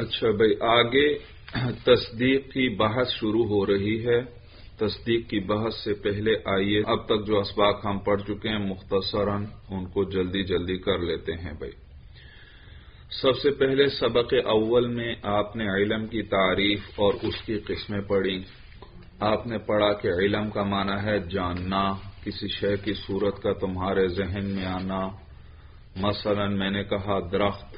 اچھا بھائی، آگے تصدیق کی بحث شروع ہو رہی ہے۔ تصدیق کی بحث سے پہلے آئیے۔ اب تک جو اسباق ہم پڑھ چکے ہیں، مختصراً ان کو جلدی جلدی کر لیتے ہیں بھائی۔ سب سے پہلے سبق اول میں آپ نے علم کی تعریف اور اس کی قسمیں پڑھی۔ آپ نے پڑھا کہ علم کا معنی ہے جاننا، کسی شے کی صورت کا تمہارے ذہن میں آنا۔ مثلا میں نے کہا، درخت،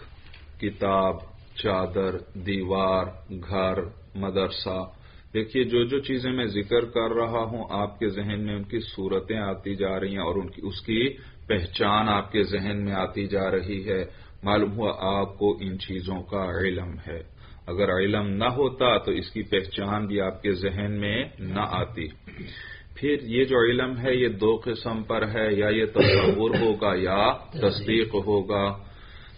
کتاب چادر، دیوار، گھر، مدرسہ۔ دیکھیے، جو جو چیزیں میں ذکر کر رہا ہوں، آپ کے ذہن میں ان کی صورتیں آتی جا رہی ہیں اور ان کی، اس کی پہچان آپ کے ذہن میں آتی جا رہی ہے۔ معلوم ہوا، آپ کو ان چیزوں کا علم ہے۔ اگر علم نہ ہوتا تو اس کی پہچان بھی آپ کے ذہن میں نہ آتی۔ پھر یہ جو علم ہے، یہ دو قسم پر ہے، یا یہ تصور ہوگا یا تصدیق ہوگا۔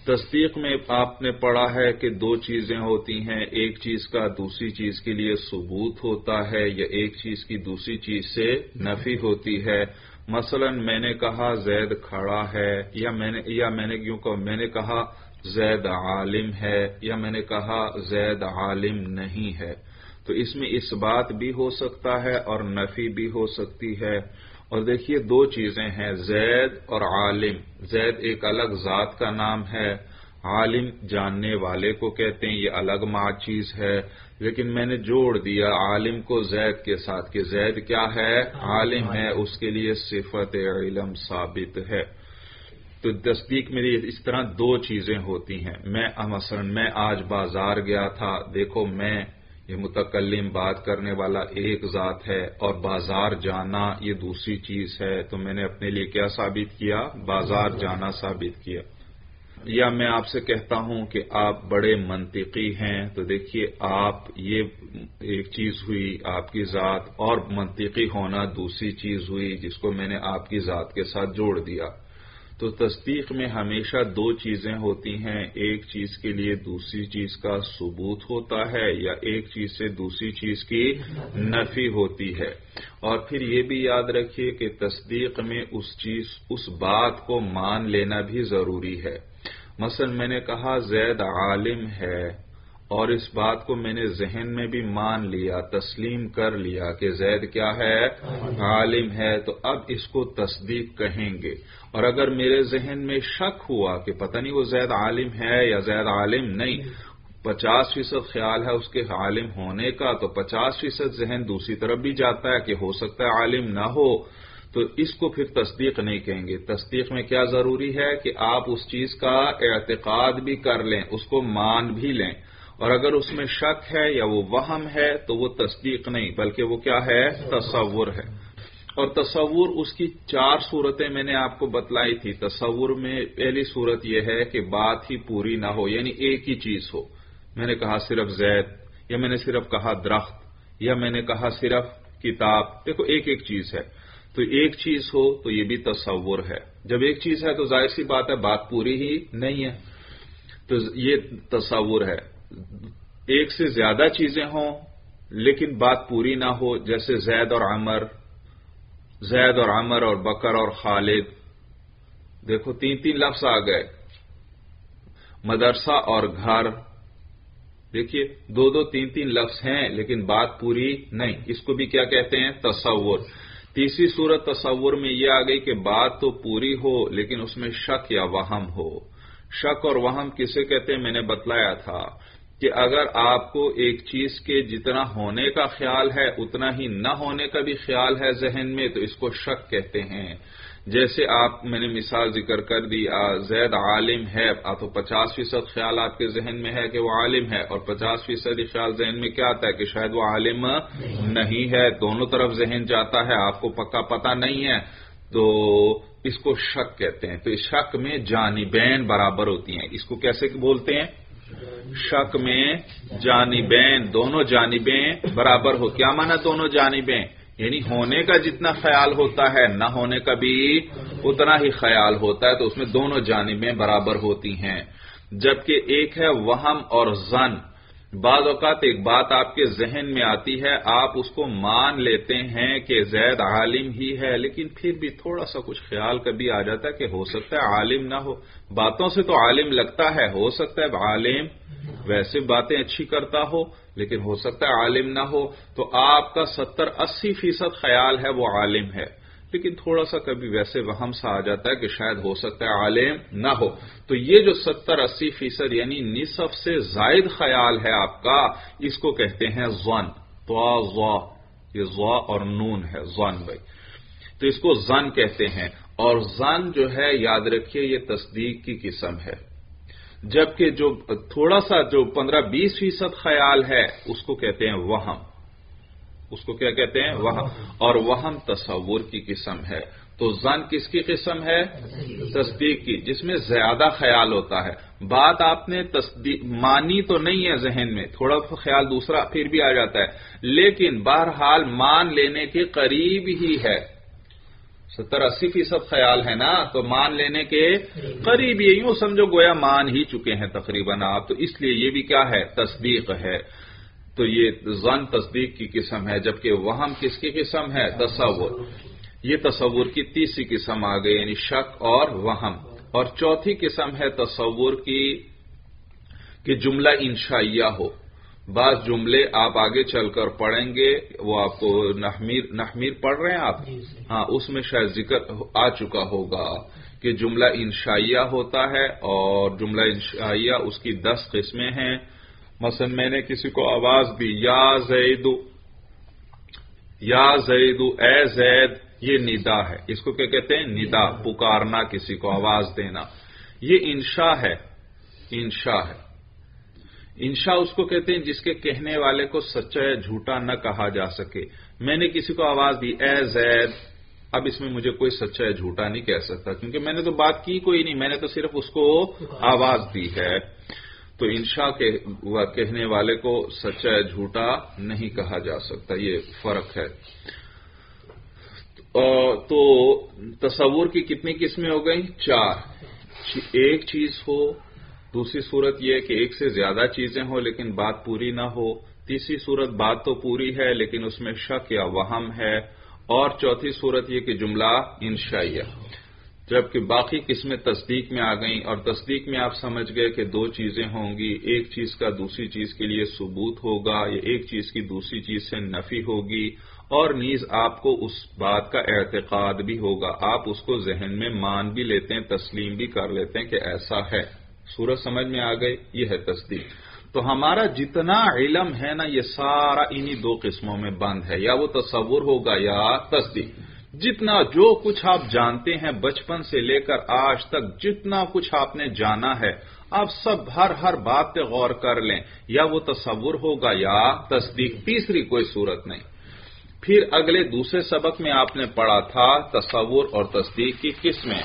تصدیق میں آپ نے پڑھا ہے کہ دو چیزیں ہوتی ہیں، ایک چیز کا دوسری چیز کے لیے ثبوت ہوتا ہے یا ایک چیز کی دوسری چیز سے نفی ہوتی ہے۔ مثلا میں نے کہا زید کھڑا ہے، یا میں نے، یا میں نے کیوں کہ میں نے کہا زید عالم ہے، یا میں نے کہا زید عالم نہیں ہے۔ تو اس میں اس بات بھی ہو سکتا ہے اور نفی بھی ہو سکتی ہے۔ اور دیکھیے دو چیزیں ہیں، زید اور عالم۔ زید ایک الگ ذات کا نام ہے، عالم جاننے والے کو کہتے ہیں، یہ الگ ماں چیز ہے۔ لیکن میں نے جوڑ دیا عالم کو زید کے ساتھ کہ زید کیا ہے؟ عالم ہے، اس کے لیے صفت علم ثابت ہے۔ تو تصدیق میری اس طرح دو چیزیں ہوتی ہیں۔ میں مثلا، میں آج بازار گیا تھا، دیکھو میں یہ متکلم بات کرنے والا ایک ذات ہے اور بازار جانا یہ دوسری چیز ہے، تو میں نے اپنے لیے کیا ثابت کیا؟ بازار جانا ثابت کیا۔ یا میں آپ سے کہتا ہوں کہ آپ بڑے منطقی ہیں، تو دیکھیے آپ، یہ ایک چیز ہوئی آپ کی ذات اور منطقی ہونا دوسری چیز ہوئی جس کو میں نے آپ کی ذات کے ساتھ جوڑ دیا۔ تو تصدیق میں ہمیشہ دو چیزیں ہوتی ہیں، ایک چیز کے لیے دوسری چیز کا ثبوت ہوتا ہے یا ایک چیز سے دوسری چیز کی نفی ہوتی ہے۔ اور پھر یہ بھی یاد رکھیے کہ تصدیق میں اس چیز، اس بات کو مان لینا بھی ضروری ہے۔ مثلا میں نے کہا زید عالم ہے۔ اور اس بات کو میں نے ذہن میں بھی مان لیا تسلیم کر لیا کہ زید کیا ہے؟ عالم. ہے تو اب اس کو تصدیق کہیں گے۔ اور اگر میرے ذہن میں شک ہوا کہ پتہ نہیں وہ زید عالم ہے یا زید عالم نہیں پچاس فیصد خیال ہے اس کے عالم ہونے کا تو پچاس فیصد ذہن دوسری طرف بھی جاتا ہے کہ ہو سکتا ہے عالم نہ ہو۔ تو اس کو پھر تصدیق نہیں کہیں گے۔ تصدیق میں کیا ضروری ہے کہ آپ اس چیز کا اعتقاد بھی کر لیں اس کو مان بھی لیں۔ اور اگر اس میں شک ہے یا وہ وہم ہے تو وہ تصدیق نہیں، بلکہ وہ کیا ہے؟ تصور ہے۔ اور تصور اس کی چار صورتیں میں نے آپ کو بتلائی تھی۔ تصور میں پہلی صورت یہ ہے کہ بات ہی پوری نہ ہو یعنی ایک ہی چیز ہو۔ میں نے کہا صرف زید، یا میں نے صرف کہا درخت، یا میں نے کہا صرف کتاب۔ دیکھو، ایک ایک چیز ہے۔ تو ایک چیز ہو تو یہ بھی تصور ہے۔ جب ایک چیز ہے تو ظاہر سی بات ہے، بات پوری ہی نہیں ہے۔ تو یہ تصور ہے۔ ایک سے زیادہ چیزیں ہوں، لیکن بات پوری نہ ہو، جیسے زید اور عمر، زید اور عمر اور بکر اور خالد۔ دیکھو، تین تین لفظ آ گئے۔ مدرسہ اور گھر۔ دیکھیے، دو دو تین تین لفظ ہیں، لیکن بات پوری نہیں۔ اس کو بھی کیا کہتے ہیں؟ تصور۔ تیسری صورت تصور میں یہ آ گئی کہ بات تو پوری ہو، لیکن اس میں شک یا وہم ہو۔ شک اور وہم کسے کہتے ہیں؟ میں نے بتلایا تھا۔ کہ اگر آپ کو ایک چیز کے جتنا ہونے کا خیال ہے، اتنا ہی نہ ہونے کا بھی خیال ہے ذہن میں، تو اس کو شک کہتے ہیں۔ جیسے آپ، میں نے مثال ذکر کر دی زید عالم ہے۔ تو پچاس فیصد خیال آپ کے ذہن میں ہے کہ وہ عالم ہے۔ اور پچاس فیصد خیال ذہن میں کیا آتا ہے کہ شاید وہ عالم نہیں ہے۔ دونوں طرف ذہن جاتا ہے، آپ کو پکا پتا نہیں ہے۔ تو اس کو شک کہتے ہیں۔ تو اس شک میں جانبین برابر ہوتی ہیں۔ اس کو کیسے بولتے ہیں؟ شک میں جانبین، دونوں جانبیں برابر ہو۔ کیا مانا دونوں جانبیں یعنی ہونے کا جتنا خیال ہوتا ہے، نہ ہونے کا بھی اتنا ہی خیال ہوتا ہے۔ تو اس میں دونوں جانبیں برابر ہوتی ہیں۔ جبکہ ایک ہے وہم اور زن۔ بعض اوقات ایک بات آپ کے ذہن میں آتی ہے، آپ اس کو مان لیتے ہیں کہ زید عالم ہی ہے، لیکن پھر بھی تھوڑا سا کچھ خیال کبھی آ جاتا ہے کہ ہو سکتا ہے عالم نہ ہو۔ باتوں سے تو عالم لگتا ہے، ہو سکتا ہے عالم ویسے باتیں اچھی کرتا ہو، لیکن ہو سکتا ہے عالم نہ ہو۔ تو آپ کا ستر اسی فیصد خیال ہے، وہ عالم ہے۔ لیکن تھوڑا سا کبھی ویسے وہم سا آ جاتا ہے کہ شاید ہو سکتا ہے عالم نہ ہو۔ تو یہ جو ستر اسی فیصد یعنی نصف سے زائد خیال ہے آپ کا، اس کو کہتے ہیں زن تو یہ زوا اور نون ہے زن بھائی۔ تو اس کو زن کہتے ہیں۔ اور زن جو ہے، یاد رکھیے، یہ تصدیق کی قسم ہے۔ جبکہ جو تھوڑا سا جو پندرہ بیس فیصد خیال ہے، اس کو کہتے ہیں وہم۔ اس کو کیا کہتے ہیں؟ وہم. اور وہم تصور کی قسم ہے۔ تو زن کس کی قسم ہے؟ تصدیق کی، جس میں زیادہ خیال ہوتا ہے۔ بات آپ نے تصدیق، مانی تو نہیں ہے ذہن میں، تھوڑا خیال دوسرا پھر بھی آ جاتا ہے۔ لیکن بہرحال مان لینے کے قریب ہی ہے۔ ستر اسی فیصد خیال ہے نا؟ تو مان لینے کے قریب یہ یوں سمجھو گویا مان ہی چکے ہیں تقریباً آپ۔ تو اس لیے یہ بھی کیا ہے؟ تصدیق ہے۔ تو یہ زن تصدیق کی قسم ہے جبکہ وہم کس کی قسم ہے؟ تصور۔ یہ تصور کی تیسری قسم آ گئی یعنی شک اور وہم۔ اور چوتھی قسم ہے تصور کی کہ جملہ انشائیہ ہو۔ بعض جملے آپ آگے چل کر پڑھیں گے وہ آپ کو نحمیر نحمیر پڑھ رہے ہیں آپ؟ ہاں اس میں شاید ذکر آ چکا ہوگا کہ جملہ انشائیہ ہوتا ہے اور جملہ انشائیہ اس کی دس قسمیں ہیں۔ مثلا میں نے کسی کو آواز دی، یا زیدو یا زیدو، اے زید، یہ ندا ہے۔ اس کو کیا کہتے ہیں؟ ندا، پکارنا، کسی کو آواز دینا۔ یہ انشا ہے انشا ہے۔ انشا اس کو کہتے ہیں جس کے کہنے والے کو سچا یا جھوٹا نہ کہا جا سکے۔ میں نے کسی کو آواز دی، اے زید، اب اس میں مجھے کوئی سچا یا جھوٹا نہیں کہہ سکتا۔ کیونکہ میں نے تو بات کی کوئی نہیں، میں نے تو صرف اس کو آواز دی ہے۔ تو انشا کے کہنے والے کو سچا یا جھوٹا نہیں کہا جا سکتا، یہ فرق ہے۔ تو تصور کی کتنی قسمیں ہو گئی چار۔ ایک چیز ہو، دوسری صورت یہ کہ ایک سے زیادہ چیزیں ہوں لیکن بات پوری نہ ہو۔ تیسری صورت بات تو پوری ہے لیکن اس میں شک یا وہم ہے۔ اور چوتھی صورت یہ کہ جملہ انشائیہ۔ جبکہ باقی قسمیں تصدیق میں آ گئیں اور تصدیق میں آپ سمجھ گئے کہ دو چیزیں ہوں گی، ایک چیز کا دوسری چیز کے لیے ثبوت ہوگا یا ایک چیز کی دوسری چیز سے نفی ہوگی اور نیز آپ کو اس بات کا اعتقاد بھی ہوگا، آپ اس کو ذہن میں مان بھی لیتے ہیں، تسلیم بھی کر لیتے ہیں کہ ایسا ہے۔ سورج سمجھ میں آ گئی، یہ ہے تصدیق۔ تو ہمارا جتنا علم ہے نا، یہ سارا انہی دو قسموں میں بند ہے، یا وہ تصور ہوگا یا تصدیق۔ جتنا جو کچھ آپ جانتے ہیں بچپن سے لے کر آج تک، جتنا کچھ آپ نے جانا ہے، آپ سب ہر ہر بات پہ غور کر لیں۔ یا وہ تصور ہوگا یا تصدیق، تیسری کوئی صورت نہیں۔ پھر اگلے دوسرے سبق میں آپ نے پڑھا تھا تصور اور تصدیق کی قسمیں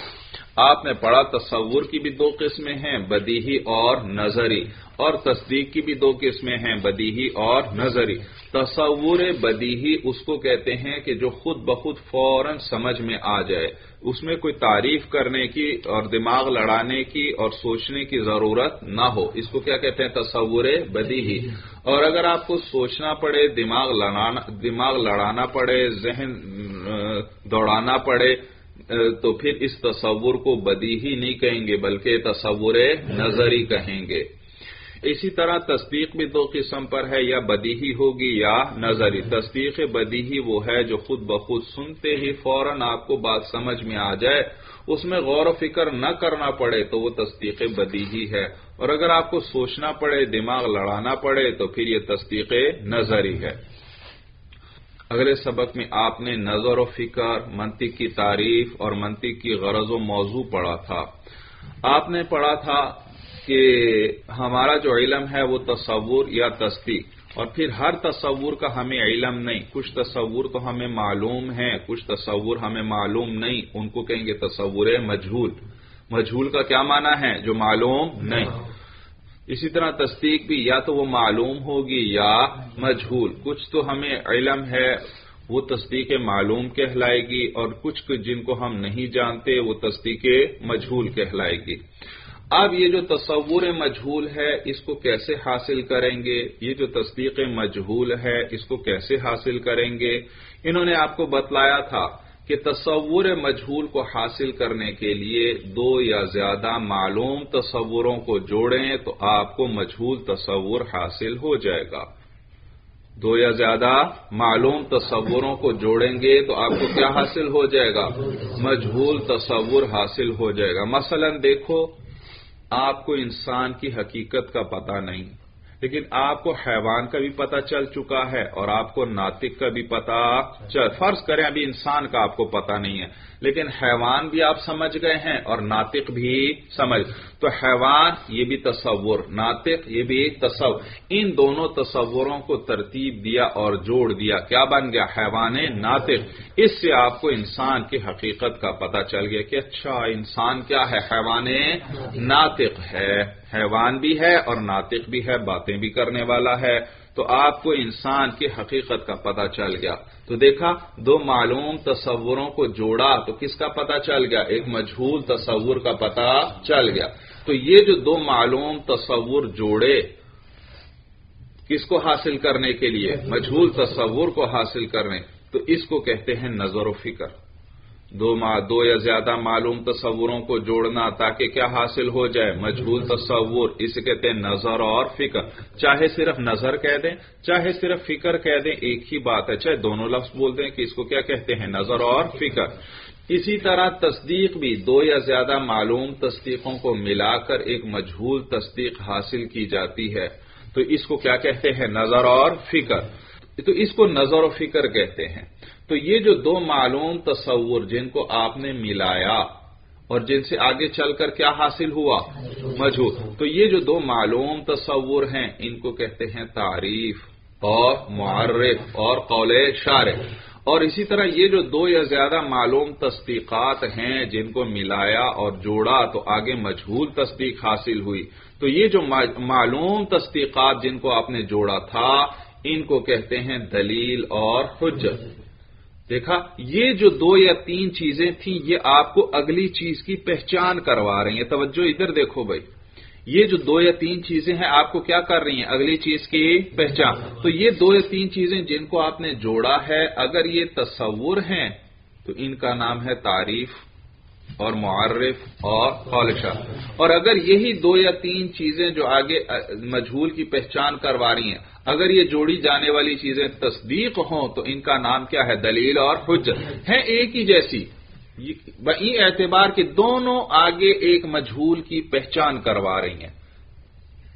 آپ نے پڑھا تصور کی بھی دو قسمیں ہیں، بدیہی اور نظری۔ اور تصدیق کی بھی دو قسمیں ہیں، بدیہی اور نظری۔ تصور بدیہی اس کو کہتے ہیں کہ جو خود بخود فوراً سمجھ میں آ جائے۔ اس میں کوئی تعریف کرنے کی اور دماغ لڑانے کی اور سوچنے کی ضرورت نہ ہو۔ اس کو کیا کہتے ہیں؟ تصور بدیہی اور اگر آپ کو سوچنا پڑے، دماغ لڑانا دماغ لڑانا پڑے، ذہن دوڑانا پڑے تو پھر اس تصور کو بدی ہی نہیں کہیں گے، بلکہ تصور نظری کہیں گے۔ اسی طرح تصدیق بھی دو قسم پر ہے، یا بدیہی ہوگی یا نظری۔ تصدیق بدی ہی وہ ہے جو خود بخود سنتے ہی فوراً آپ کو بات سمجھ میں آ جائے۔ اس میں غور و فکر نہ کرنا پڑے تو وہ تصدیق بدیہی ہے۔ اور اگر آپ کو سوچنا پڑے، دماغ لڑانا پڑے تو پھر یہ تصدیق نظری ہے۔ اگلے سبق میں آپ نے نظر و فکر، منطق کی تعریف اور منطق کی غرض و موضوع پڑھا تھا۔ آپ نے پڑھا تھا کہ ہمارا جو علم ہے وہ تصور یا تصدیق۔ اور پھر ہر تصور کا ہمیں علم نہیں۔ کچھ تصور تو ہمیں معلوم ہے کچھ تصور ہمیں معلوم نہیں۔ ان کو کہیں گے تصور مجھول۔ مجھول کا کیا معنی ہے؟ جو معلوم نہیں۔ اسی طرح تصدیق بھی یا تو وہ معلوم ہوگی یا مجھول۔ کچھ تو ہمیں علم ہے، وہ تصدیق معلوم کہلائے گی۔ اور کچھ جن کو ہم نہیں جانتے، وہ تصدیق مجھول کہلائے گی۔ اب یہ جو تصور مجہول ہے، اس کو کیسے حاصل کریں گے؟ یہ جو تصدیق مجہول ہے، اس کو کیسے حاصل کریں گے؟ انہوں نے آپ کو بتلایا تھا کہ تصور مجہول کو حاصل کرنے کے لیے دو یا زیادہ معلوم تصوروں کو جوڑیں تو آپ کو مجہول تصور حاصل ہو جائے گا۔ دو یا زیادہ معلوم تصوروں کو جوڑیں گے تو آپ کو کیا حاصل ہو جائے گا؟ مجہول تصور حاصل ہو جائے گا۔ مثلا دیکھو آپ کو انسان کی حقیقت کا پتہ نہیں، لیکن آپ کو حیوان کا بھی پتہ چل چکا ہے اور آپ کو ناطق کا بھی پتہ چل۔ فرض کریں ابھی انسان کا آپ کو پتہ نہیں ہے۔ لیکن حیوان بھی آپ سمجھ گئے ہیں اور ناطق بھی سمجھ۔ تو حیوان یہ بھی تصور، ناطق یہ بھی تصور۔ ان دونوں تصوروں کو ترتیب دیا اور جوڑ دیا۔ کیا بن گیا؟ حیوان ناطق۔ اس سے آپ کو انسان کی حقیقت کا پتہ چل گیا کہ اچھا انسان کیا ہے؟ حیوان ناطق ہے۔ حیوان بھی ہے اور ناطق بھی ہے، باتیں بھی کرنے والا ہے۔ تو آپ کو انسان کی حقیقت کا پتہ چل گیا۔ تو دیکھا، دو معلوم تصوروں کو جوڑا تو کس کا پتہ چل گیا؟ ایک مجہول تصور کا پتہ چل گیا۔ تو یہ جو دو معلوم تصور جوڑے، کس کو حاصل کرنے کے لیے؟ مجہول تصور کو حاصل کرنے۔ تو اس کو کہتے ہیں نظر و فکر۔ دو دو یا زیادہ معلوم تصوروں کو جوڑنا تاکہ کیا حاصل ہو جائے؟ مجبور تصور اسے کہتے ہیں نظر اور فکر۔ چاہے صرف نظر کہہ دیں، چاہے صرف فکر کہہ دیں، ایک ہی بات ہے۔ چاہے دونوں لفظ بول دیں کہ اس کو کیا کہتے ہیں؟ نظر اور فکر۔ اسی طرح تصدیق بھی، دو یا زیادہ معلوم تصدیقوں کو ملا کر ایک مجہول تصدیق حاصل کی جاتی ہے۔ تو اس کو کیا کہتے ہیں؟ نظر اور فکر۔ تو اس کو نظر و فکر کہتے ہیں۔ تو یہ جو دو معلوم تصور جن کو آپ نے ملایا اور جن سے آگے چل کر کیا حاصل ہوا؟ مجھول۔ تو یہ جو دو معلوم تصور ہیں، ان کو کہتے ہیں تعریف اور معرف اور قول شار اور اسی طرح یہ جو دو یا زیادہ معلوم تصدیقات ہیں جن کو ملایا اور جوڑا، تو آگے مجھول تصدیق حاصل ہوئی۔ تو یہ جو معلوم تصدیقات جن کو آپ نے جوڑا تھا، ان کو کہتے ہیں دلیل اور حجت۔ دیکھا، یہ جو دو یا تین چیزیں تھیں، یہ آپ کو اگلی چیز کی پہچان کروا رہی ہیں۔ توجہ ادھر دیکھو بھائی۔ یہ جو دو یا تین چیزیں ہیں، آپ کو کیا کر رہی ہیں؟ اگلی چیز کی پہچان۔ تو یہ دو یا تین چیزیں جن کو آپ نے جوڑا ہے، اگر یہ تصور ہیں، تو ان کا نام ہے تعریف۔ اور معرف اور خالشہ اور اگر یہی دو یا تین چیزیں جو آگے مجھول کی پہچان کروا رہی ہیں، اگر یہ جوڑی جانے والی چیزیں تصدیق ہوں تو ان کا نام کیا ہے؟ دلیل اور حجت۔ ہیں ایک ہی جیسی۔ اعتبار کے دونوں آگے ایک مجھول کی پہچان کروا رہی ہیں۔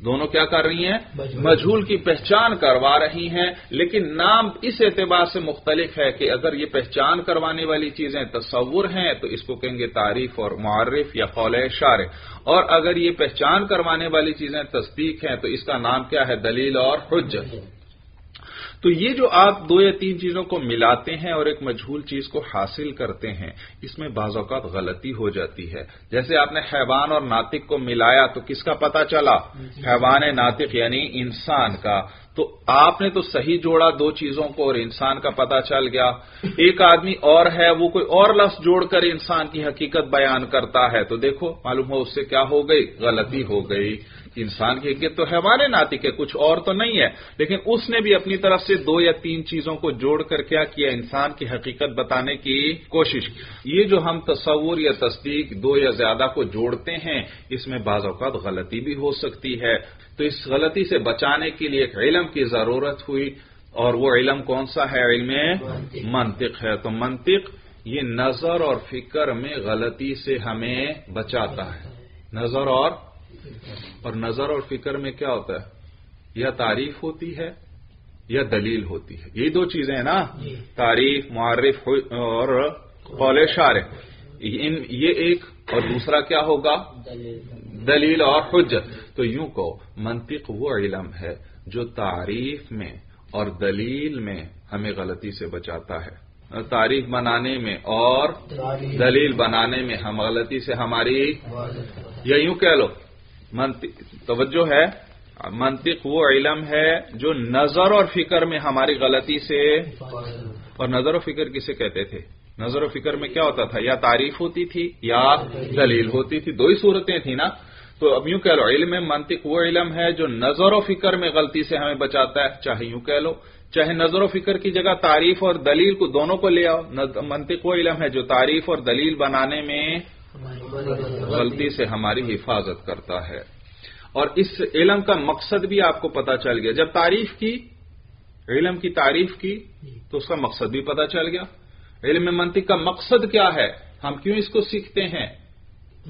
دونوں کیا کر رہی ہیں؟ مجھول. کی پہچان کروا رہی ہیں لیکن نام اس اعتبار سے مختلف ہے کہ اگر یہ پہچان کروانے والی چیزیں تصور ہیں تو اس کو کہیں گے تعریف اور معرف یا قول شار اور اگر یہ پہچان کروانے والی چیزیں تصدیق ہیں تو اس کا نام کیا ہے؟ دلیل اور حجت. تو یہ جو آپ دو یا تین چیزوں کو ملاتے ہیں اور ایک مجھول چیز کو حاصل کرتے ہیں اس میں بعض اوقات غلطی ہو جاتی ہے۔ جیسے آپ نے حیوان اور ناطق کو ملایا تو کس کا پتا چلا؟ حیوان ناطق یعنی انسان کا۔ تو آپ نے تو صحیح جوڑا دو چیزوں کو اور انسان کا پتا چل گیا۔ ایک آدمی اور ہے، وہ کوئی اور لفظ جوڑ کر انسان کی حقیقت بیان کرتا ہے۔ تو دیکھو، معلوم ہو اس سے کیا ہو گئی؟ غلطی ہو گئی۔ انسان کی حقیقت تو حیوان ناطق ہے، کچھ اور تو نہیں ہے۔ لیکن اس نے بھی اپنی طرف سے دو یا تین چیزوں کو جوڑ کر کیا کیا انسان کی حقیقت بتانے کی کوشش۔ یہ جو ہم تصور یا تصدیق دو یا زیادہ کو جوڑتے ہیں، اس میں بعض اوقات غلطی بھی ہو سکتی ہے۔ تو اس غلطی سے بچانے کے لیے ایک علم کی ضرورت ہوئی اور وہ علم کون سا ہے؟ علم منطق۔ ہے۔ تو منطق یہ نظر اور فکر میں غلطی سے ہمیں بچاتا ہے۔ نظر اور اور نظر اور فکر میں کیا ہوتا ہے؟ یا تعریف ہوتی ہے یا دلیل ہوتی ہے۔ یہی دو چیزیں ہیں نا۔ جی۔ تعریف معرف اور قول شار یہ ایک اور دوسرا کیا ہوگا؟ دلیل اور حجت۔ تو یوں کو منطق وہ علم ہے جو تعریف میں اور دلیل میں ہمیں غلطی سے بچاتا ہے۔ تعریف بنانے میں اور دلیل۔ بنانے میں ہم غلطی سے ہماری یا یوں کہہ لو توجہ ہے۔ منطق وہ علم ہے جو نظر اور فکر میں ہماری غلطی سے اور نظر و فکر کسے کہتے تھے؟ نظر و فکر میں کیا ہوتا تھا؟ یا تعریف ہوتی تھی یا دلیل ہوتی تھی۔ دو ہی صورتیں تھیں نا۔ تو اب یوں کہہ لو، علم منطق وہ علم ہے جو نظر و فکر میں غلطی سے ہمیں بچاتا ہے۔ چاہے یوں کہہ لو، چاہے نظر و فکر کی جگہ تعریف اور دلیل کو دونوں کو لے آؤ۔ منطق وہ علم ہے جو تعریف اور دلیل بنانے میں غلطی سے ہماری حفاظت کرتا ہے۔ اور اس علم کا مقصد بھی آپ کو پتا چل گیا۔ جب تعریف کی، علم کی تعریف کی، تو اس کا مقصد بھی پتا چل گیا۔ علم منطق کا مقصد کیا ہے؟ ہم کیوں اس کو سیکھتے ہیں؟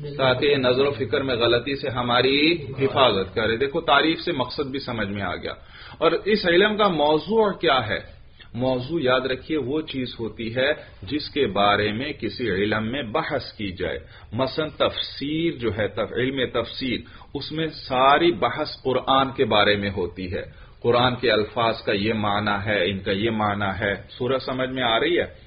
تاکہ یہ نظر و فکر میں غلطی سے ہماری حفاظت کرے۔ دیکھو، تعریف سے مقصد بھی سمجھ میں آ گیا۔ اور اس علم کا موضوع کیا ہے؟ موضوع یاد رکھیے، وہ چیز ہوتی ہے جس کے بارے میں کسی علم میں بحث کی جائے۔ مثلا تفسیر جو ہے علم تفسیر، اس میں ساری بحث قرآن کے بارے میں ہوتی ہے۔ قرآن کے الفاظ کا یہ معنی ہے، ان کا یہ معنی ہے۔ سورج سمجھ میں آ رہی ہے؟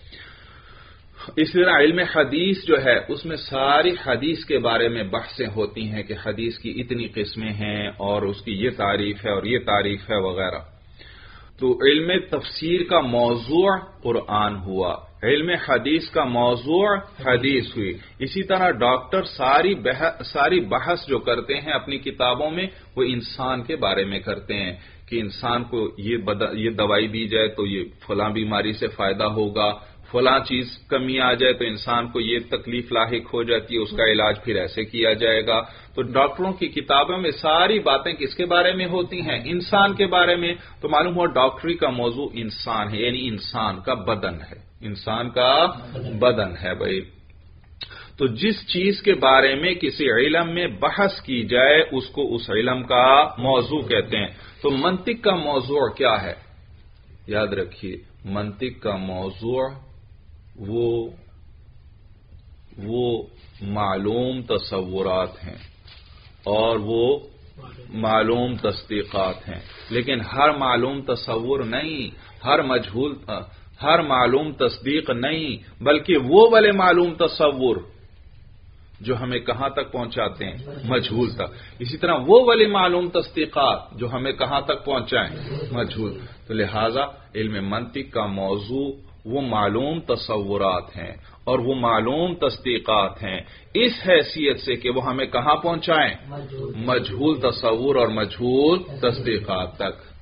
اس طرح علم حدیث جو ہے، اس میں ساری حدیث کے بارے میں بحثیں ہوتی ہیں کہ حدیث کی اتنی قسمیں ہیں اور اس کی یہ تعریف ہے اور یہ تعریف ہے وغیرہ۔ تو علم تفسیر کا موضوع قرآن ہوا۔ علم حدیث کا موضوع حدیث ہوئی۔ اسی طرح ڈاکٹر ساری ساری بحث جو کرتے ہیں اپنی کتابوں میں، وہ انسان کے بارے میں کرتے ہیں کہ انسان کو یہ دوائی دی جائے تو یہ فلاں بیماری سے فائدہ ہوگا۔ فلاں چیز کمی آ جائے تو انسان کو یہ تکلیف لاحق ہو جاتی ہے، اس کا علاج پھر ایسے کیا جائے گا۔ تو ڈاکٹروں کی کتابوں میں ساری باتیں کس کے بارے میں ہوتی ہیں؟ انسان کے بارے میں۔ تو معلوم ہوا ڈاکٹری کا موضوع انسان ہے یعنی انسان کا بدن ہے۔ انسان کا بدن ہے بھائی۔ تو جس چیز کے بارے میں کسی علم میں بحث کی جائے، اس کو اس علم کا موضوع کہتے ہیں۔ تو منطق کا موضوع کیا ہے؟ یاد رکھیے، منطق کا موضوع وہ وہ معلوم تصورات ہیں اور وہ معلوم تصدیقات ہیں۔ لیکن ہر معلوم تصور نہیں، ہر مجھول، ہر معلوم تصدیق نہیں، بلکہ وہ والے معلوم تصور جو ہمیں کہاں تک پہنچاتے ہیں؟ مجھول تک۔ اسی طرح وہ والے معلوم تصدیقات جو ہمیں کہاں تک پہنچائیں؟ مجھول۔ تو لہذا علم منطق کا موضوع وہ معلوم تصورات ہیں اور وہ معلوم تصدیقات ہیں۔ اس حیثیت سے کہ وہ ہمیں کہاں پہنچائیں؟ مجھول۔ تصور اور مجھول تصدیقات تک۔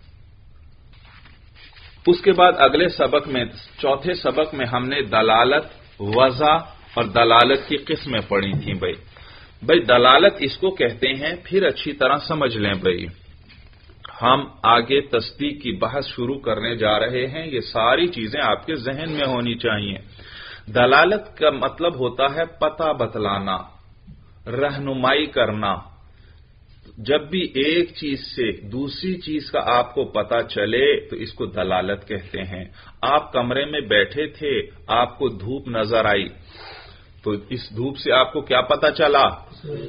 اس کے بعد اگلے سبق میں چوتھے سبق میں ہم نے دلالت وضع اور دلالت کی قسمیں پڑھی تھیں بھائی بھائی دلالت اس کو کہتے ہیں پھر اچھی طرح سمجھ لیں بھائی ہم آگے تصدیق کی بحث شروع کرنے جا رہے ہیں، یہ ساری چیزیں آپ کے ذہن میں ہونی چاہیے۔ دلالت کا مطلب ہوتا ہے پتہ بتلانا، رہنمائی کرنا۔ جب بھی ایک چیز سے دوسری چیز کا آپ کو پتا چلے تو اس کو دلالت کہتے ہیں۔ آپ کمرے میں بیٹھے تھے، آپ کو دھوپ نظر آئی۔ تو اس دھوپ سے آپ کو کیا پتا چلا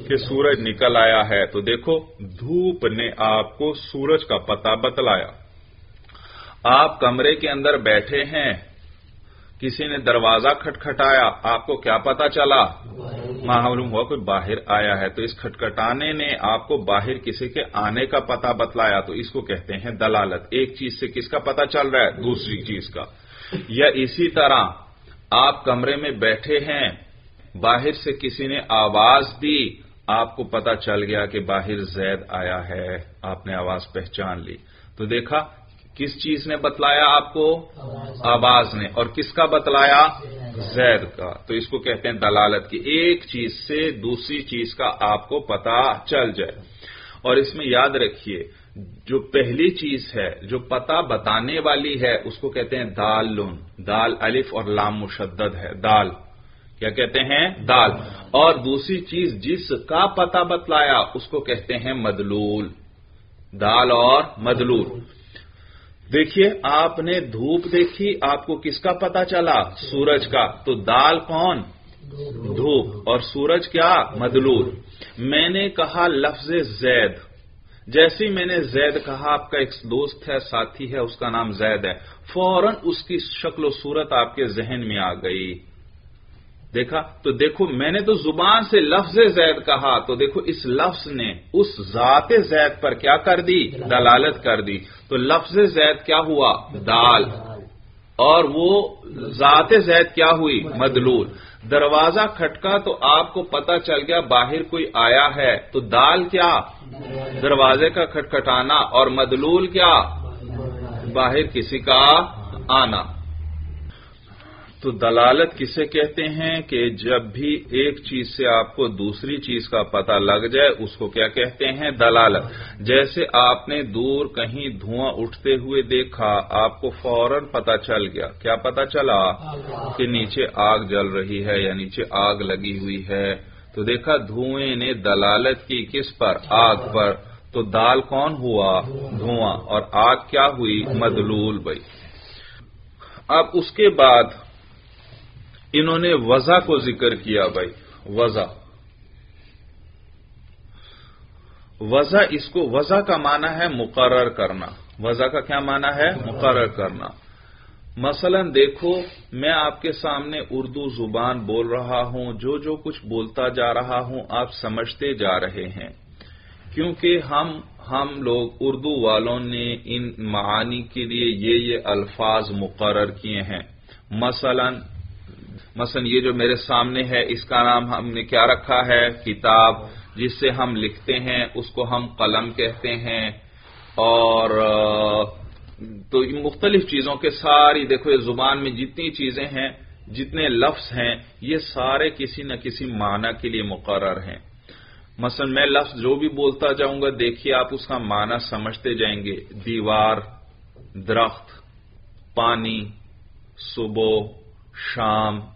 کہ سورج نکل آیا ہے؟ تو دیکھو، دھوپ نے آپ کو سورج کا پتا بتلایا۔ آپ کمرے کے اندر بیٹھے ہیں، کسی نے دروازہ کھٹکھٹایا، آپ کو کیا پتا چلا؟ معلوم ہوا کوئی باہر آیا ہے۔ تو اس کھٹکھٹانے نے آپ کو باہر کسی کے آنے کا پتا بتلایا۔ تو اس کو کہتے ہیں دلالت۔ ایک چیز سے کس کا پتا چل رہا ہے؟ دوسری چیز کا۔ یا اسی طرح آپ کمرے میں بیٹھے ہیں باہر سے کسی نے آواز دی، آپ کو پتا چل گیا کہ باہر زید آیا ہے، آپ نے آواز پہچان لی۔ تو دیکھا، کس چیز نے بتلایا آپ کو؟ آواز نے۔ اور کس کا بتلایا؟ زید کا۔ تو اس کو کہتے ہیں دلالت کی۔ ایک چیز سے دوسری چیز کا آپ کو پتا چل جائے۔ اور اس میں یاد رکھیے، جو پہلی چیز ہے، جو پتا بتانے والی ہے، اس کو کہتے ہیں دال لون دال الف اور لام مشدد ہے۔ دال۔ کیا کہتے ہیں؟ دال۔ اور دوسری چیز جس کا پتہ بتلایا، اس کو کہتے ہیں مدلول۔ دال اور مدلول۔ دیکھیے، آپ نے دھوپ دیکھی، آپ کو کس کا پتا چلا؟ سورج کا۔ تو دال کون؟ دھوپ۔ اور سورج کیا؟ مدلول۔ میں نے کہا لفظ زید۔ جیسے میں نے زید کہا، آپ کا ایک دوست ہے، ساتھی ہے، اس کا نام زید ہے۔ فوراً اس کی شکل و صورت آپ کے ذہن میں آ گئی۔ دیکھا؟ تو دیکھو میں نے تو زبان سے لفظ زید کہا تو دیکھو اس لفظ نے اس ذات زید پر کیا کر دی؟ دلالت. کر دی۔ تو لفظ زید کیا ہوا؟ دال۔ اور وہ ذات زید کیا ہوئی؟ مدلول۔ دروازہ کھٹکا تو آپ کو پتا چل گیا باہر کوئی آیا ہے۔ تو دال کیا؟ دروازے کا کھٹکھٹانا۔ اور مدلول کیا؟ باہر کسی کا آنا۔ تو دلالت کسے کہتے ہیں کہ جب بھی ایک چیز سے آپ کو دوسری چیز کا پتہ لگ جائے، اس کو کیا کہتے ہیں؟ دلالت۔ جیسے آپ نے دور کہیں دھواں اٹھتے ہوئے دیکھا، آپ کو فوراً پتہ چل گیا۔ کیا پتہ چلا؟ کہ نیچے آگ جل رہی ہے یا نیچے آگ لگی ہوئی ہے۔ تو دیکھا، دھوئیں نے دلالت کی کس پر؟ آگ پر۔ تو دال کون ہوا؟ دھواں۔ اور آگ کیا ہوئی؟ مدلول بھائی۔ اب اس کے بعد انہوں نے وضع کو ذکر کیا بھائی، وضع۔ وضع اس کو، وضع کا معنی ہے مقرر کرنا۔ وضع کا کیا معنی ہے؟ مقرر کرنا۔ مثلا دیکھو، میں آپ کے سامنے اردو زبان بول رہا ہوں، جو جو کچھ بولتا جا رہا ہوں، آپ سمجھتے جا رہے ہیں۔ کیونکہ ہم ہم لوگ اردو والوں نے ان معانی کے لیے یہ یہ الفاظ مقرر کیے ہیں۔ مثلا مثلا یہ جو میرے سامنے ہے، اس کا نام ہم نے کیا رکھا ہے؟ کتاب، جس سے ہم لکھتے ہیں، اس کو ہم قلم کہتے ہیں۔ اور تو مختلف چیزوں کے ساری، دیکھو، یہ زبان میں جتنی چیزیں ہیں، جتنے لفظ ہیں، یہ سارے کسی نہ کسی معنی کے لیے مقرر ہیں۔ مثلا میں لفظ جو بھی بولتا جاؤں گا، دیکھیے آپ اس کا معنی سمجھتے جائیں گے۔ دیوار، درخت، پانی، صبح، شام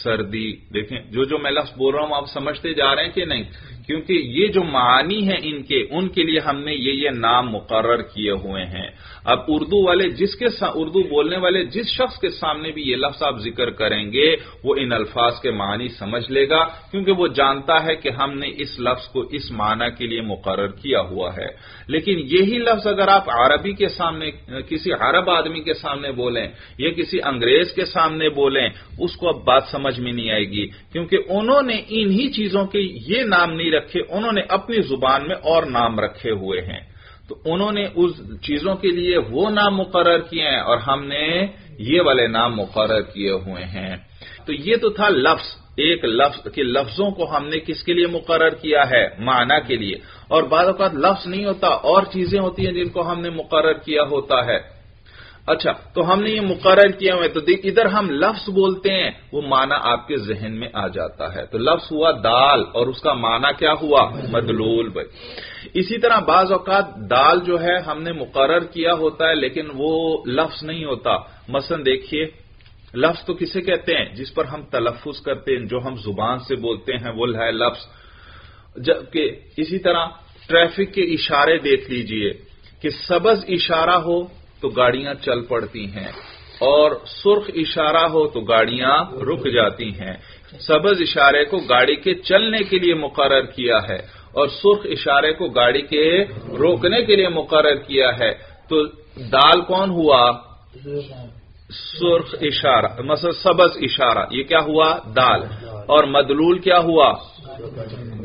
سردی، دیکھیں، جو جو میں لفظ بول رہا ہوں، آپ سمجھتے جا رہے ہیں کہ نہیں؟ کیونکہ یہ جو معانی ہیں ان کے ان کے لیے ہم نے یہ یہ نام مقرر کیے ہوئے ہیں۔ اب اردو والے، جس کے اردو بولنے والے، جس شخص کے سامنے بھی یہ لفظ آپ ذکر کریں گے، وہ ان الفاظ کے معنی سمجھ لے گا، کیونکہ وہ جانتا ہے کہ ہم نے اس لفظ کو اس معنی کے لیے مقرر کیا ہوا ہے۔ لیکن یہی لفظ اگر آپ عربی کے سامنے، کسی عرب آدمی کے سامنے بولیں یا کسی انگریز کے سامنے بولیں، اس کو اب بات سمجھ میں نہیں آئے گی۔ کیونکہ انہوں نے انہی چیزوں کے یہ نام نہیں رکھے، انہوں نے اپنی زبان میں اور نام رکھے ہوئے ہیں۔ تو انہوں نے اس چیزوں کے لیے وہ نام مقرر کیے ہیں اور ہم نے یہ والے نام مقرر کیے ہوئے ہیں۔ تو یہ تو تھا لفظ۔ ایک لفظ کے لفظوں کو ہم نے کس کے لیے مقرر کیا ہے؟ معنی کے لیے۔ اور بعض اوقات لفظ نہیں ہوتا، اور چیزیں ہوتی ہیں جن کو ہم نے مقرر کیا ہوتا ہے۔ اچھا تو ہم نے یہ مقرر کیا ہوئے تو دیکھ، ادھر ہم لفظ بولتے ہیں، وہ معنی آپ کے ذہن میں آ جاتا ہے۔ تو لفظ ہوا دال، اور اس کا معنی کیا ہوا؟ مدلول، بھائی۔ اسی طرح بعض اوقات دال جو ہے، ہم نے مقرر کیا ہوتا ہے، لیکن وہ لفظ نہیں ہوتا۔ مثلا دیکھیے، لفظ تو کسے کہتے ہیں؟ جس پر ہم تلفظ کرتے ہیں، جو ہم زبان سے بولتے ہیں، وہ ہے لفظ۔ جبکہ اسی طرح ٹریفک کے اشارے دیکھ لیجیے کہ سبز اشارہ ہو تو گاڑیاں چل پڑتی ہیں۔ اور سرخ اشارہ ہو تو گاڑیاں رک جاتی ہیں۔ سبز اشارے کو گاڑی کے چلنے کے لیے مقرر کیا ہے اور سرخ اشارے کو گاڑی کے روکنے کے لیے مقرر کیا ہے۔ تو دال کون ہوا؟ سرخ اشارہ، مثلا سبز اشارہ، یہ کیا ہوا؟ دال۔ اور مدلول کیا ہوا؟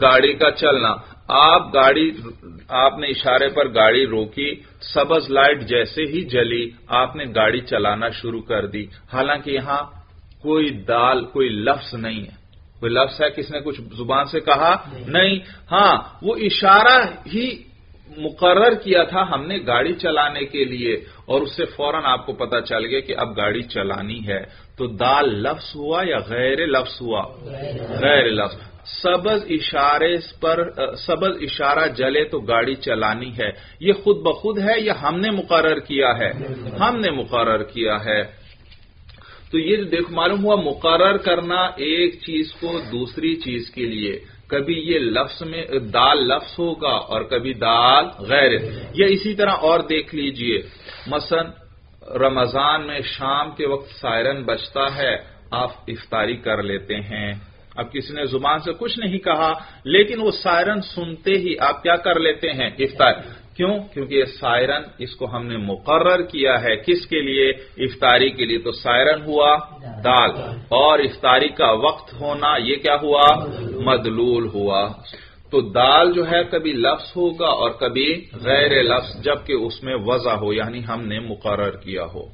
گاڑی کا چلنا۔ آپ گاڑی آپ نے اشارے پر گاڑی روکی سبز لائٹ جیسے ہی جلی آپ نے گاڑی چلانا شروع کر دی۔ حالانکہ یہاں کوئی دال کوئی لفظ نہیں ہے۔ کوئی لفظ ہے؟ کس نے کچھ زبان سے کہا؟ نہیں۔ ہاں وہ اشارہ ہی مقرر کیا تھا ہم نے گاڑی چلانے کے لیے اور اس سے فوراً آپ کو پتا چل گیا کہ اب گاڑی چلانی ہے۔ تو دال لفظ ہوا یا غیر لفظ ہوا؟ غیر لفظ۔ سبز اشارے پر سبز اشارہ جلے تو گاڑی چلانی ہے۔ یہ خود بخود ہے یا ہم نے مقرر کیا ہے؟ ہم نے مقرر کیا ہے۔ تو یہ دیکھ معلوم ہوا مقرر کرنا ایک چیز کو دوسری چیز کے لیے۔ کبھی یہ لفظ میں دال لفظ ہوگا اور کبھی دال غیر۔ یا اسی طرح اور دیکھ لیجیے۔ مثلا، رمضان میں شام کے وقت سائرن بچتا ہے، آپ افطاری کر لیتے ہیں۔ اب کسی نے زبان سے کچھ نہیں کہا، لیکن وہ سائرن سنتے ہی آپ کیا کر لیتے ہیں؟ افطار۔ کیوں؟ کیونکہ یہ سائرن اس کو ہم نے مقرر کیا ہے۔ کس کے لیے؟ افطاری کے لیے۔ تو سائرن ہوا دال۔ اور افطاری کا وقت ہونا یہ کیا ہوا؟ مدلول ہوا۔ تو دال جو ہے کبھی لفظ ہوگا اور کبھی غیر لفظ، جبکہ اس میں وضع ہو یعنی ہم نے مقرر کیا ہو۔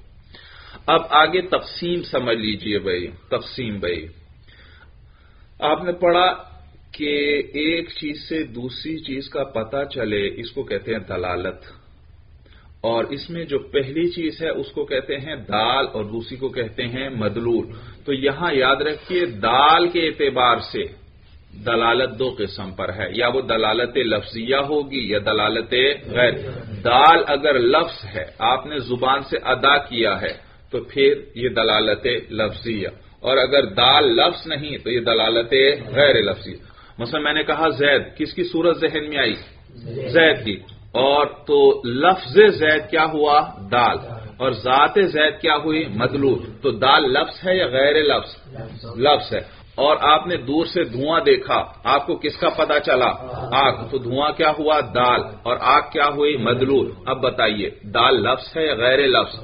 اب آگے تقسیم سمجھ لیجیے بھائی، تقسیم بھائی۔ آپ نے پڑھا کہ ایک چیز سے دوسری چیز کا پتہ چلے، اس کو کہتے ہیں دلالت۔ اور اس میں جو پہلی چیز ہے، اس کو کہتے ہیں دال اور دوسری کو کہتے ہیں مدلول۔ تو یہاں یاد رکھیے، دال کے اعتبار سے دلالت دو قسم پر ہے۔ یا وہ دلالت لفظیہ ہوگی یا دلالت غیر۔ دال اگر لفظ ہے، آپ نے زبان سے ادا کیا ہے، تو پھر یہ دلالت لفظیہ۔ اور اگر دال لفظ نہیں تو یہ دلالت غیر لفظی مثلا میں نے کہا زید، کس کی صورت ذہن میں آئی؟ زید کی۔ اور تو لفظ زید کیا ہوا؟ دال۔ اور ذات زید کیا ہوئی؟ مدلو تو دال لفظ ہے یا غیر لفظ؟ لفظ ہے۔ اور آپ نے دور سے دھواں دیکھا، آپ کو کس کا پتا چلا؟ آگ۔ تو دھواں کیا ہوا؟ دال۔ اور آگ کیا ہوئی؟ مدلول۔ اب بتائیے، دال لفظ ہے یا غیر لفظ؟